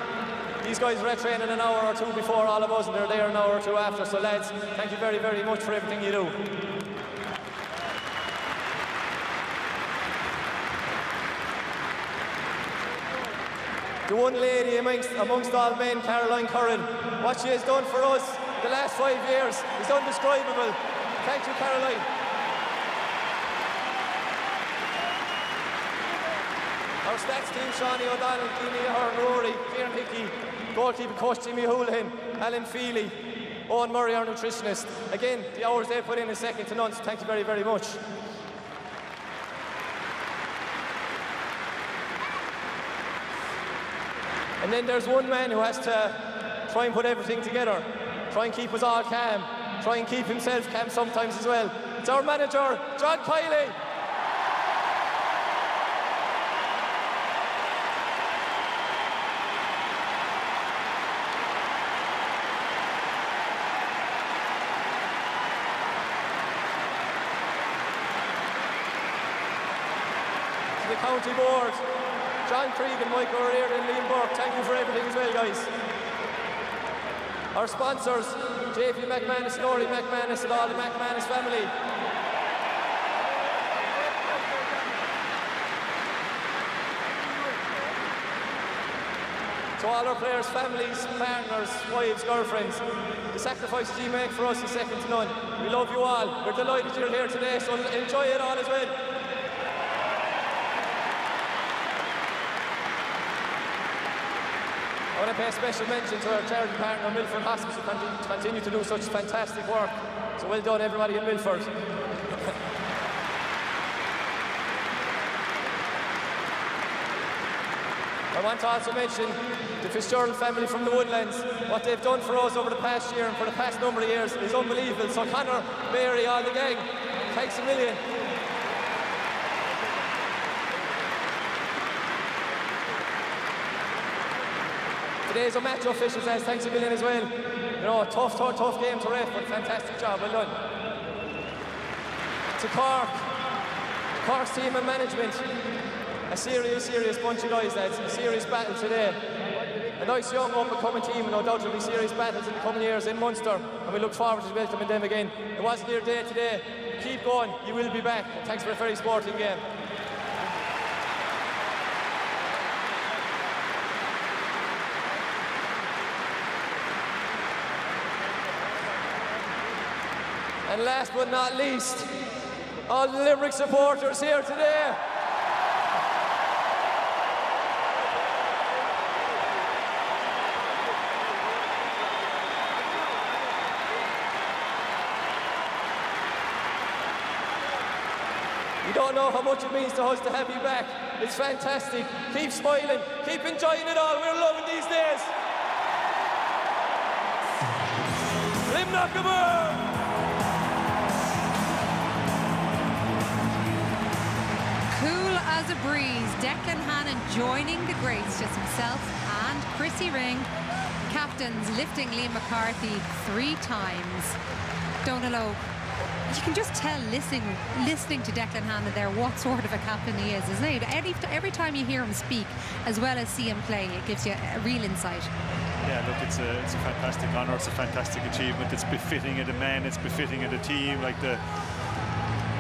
These guys retraining an hour or two before all of us, and they're there an hour or two after. So, lads, thank you very, very much for everything you do. The one lady amongst, amongst all men, Caroline Curran, what she has done for us the last five years is undescribable. Thank you, Caroline. Our stats team, Shawnee O'Donnell, Dini Ahern, Rory, Kieran Hickey, goalkeeper coach Jimmy Houlihan, Alan Feely, Owen Murray, our nutritionist. Again, the hours they put in is second to none, so thank you very, very much. And then there's one man who has to try and put everything together, try and keep us all calm, try and keep himself calm sometimes as well. It's our manager, John Kiely. County board, John Cregan, Michael and Liam Burke, thank you for everything as well, guys. Our sponsors, JP McManus, Laurie McManus, and all the McManus family. To all our players, families, partners, wives, girlfriends, the sacrifices you make for us is second to none. We love you all. We're delighted you're here today, so enjoy it all as well. I want to pay special mention to our charity partner, Milford Hospice, who continue, continue to do such fantastic work. So well done, everybody in Milford. I want to also mention the Fitzgerald family from the Woodlands. What they've done for us over the past year and for the past number of years is unbelievable. So Connor, Mary, all the gang, thanks a million. Today's a match official says thanks a million as well. You know, a tough, tough, tough game to ref, but fantastic job, well done. To Cork, Cork's team and management, a serious, serious bunch of guys, lads, a serious battle today. A nice young up-and-coming team, there'll be serious battles in the coming years in Munster, and we look forward to welcoming them again. It wasn't your day today. Keep going, you will be back. Thanks for a very sporting game. And last but not least, all the Limerick supporters here today. You don't know how much it means to us to have you back. It's fantastic. Keep smiling. Keep enjoying it all. We're loving these days. Limnockaboom! Cool as a breeze, Declan Hannon joining the greats, just himself and Christy Ring. Captains lifting Liam McCarthy three times. Donal Óg, you can just tell listening listening to Declan Hannon there what sort of a captain he is, isn't it? Every, every time you hear him speak, as well as see him play, it gives you a real insight. Yeah, look, it's a it's a fantastic honour. It's a fantastic achievement. It's befitting of the men. It's befitting of the team. Like the,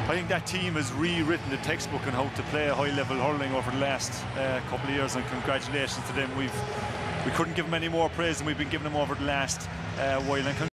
I think that team has rewritten the textbook on how to play high-level hurling over the last uh, couple of years, and congratulations to them. We've we couldn't give them any more praise than we've been giving them over the last uh, while.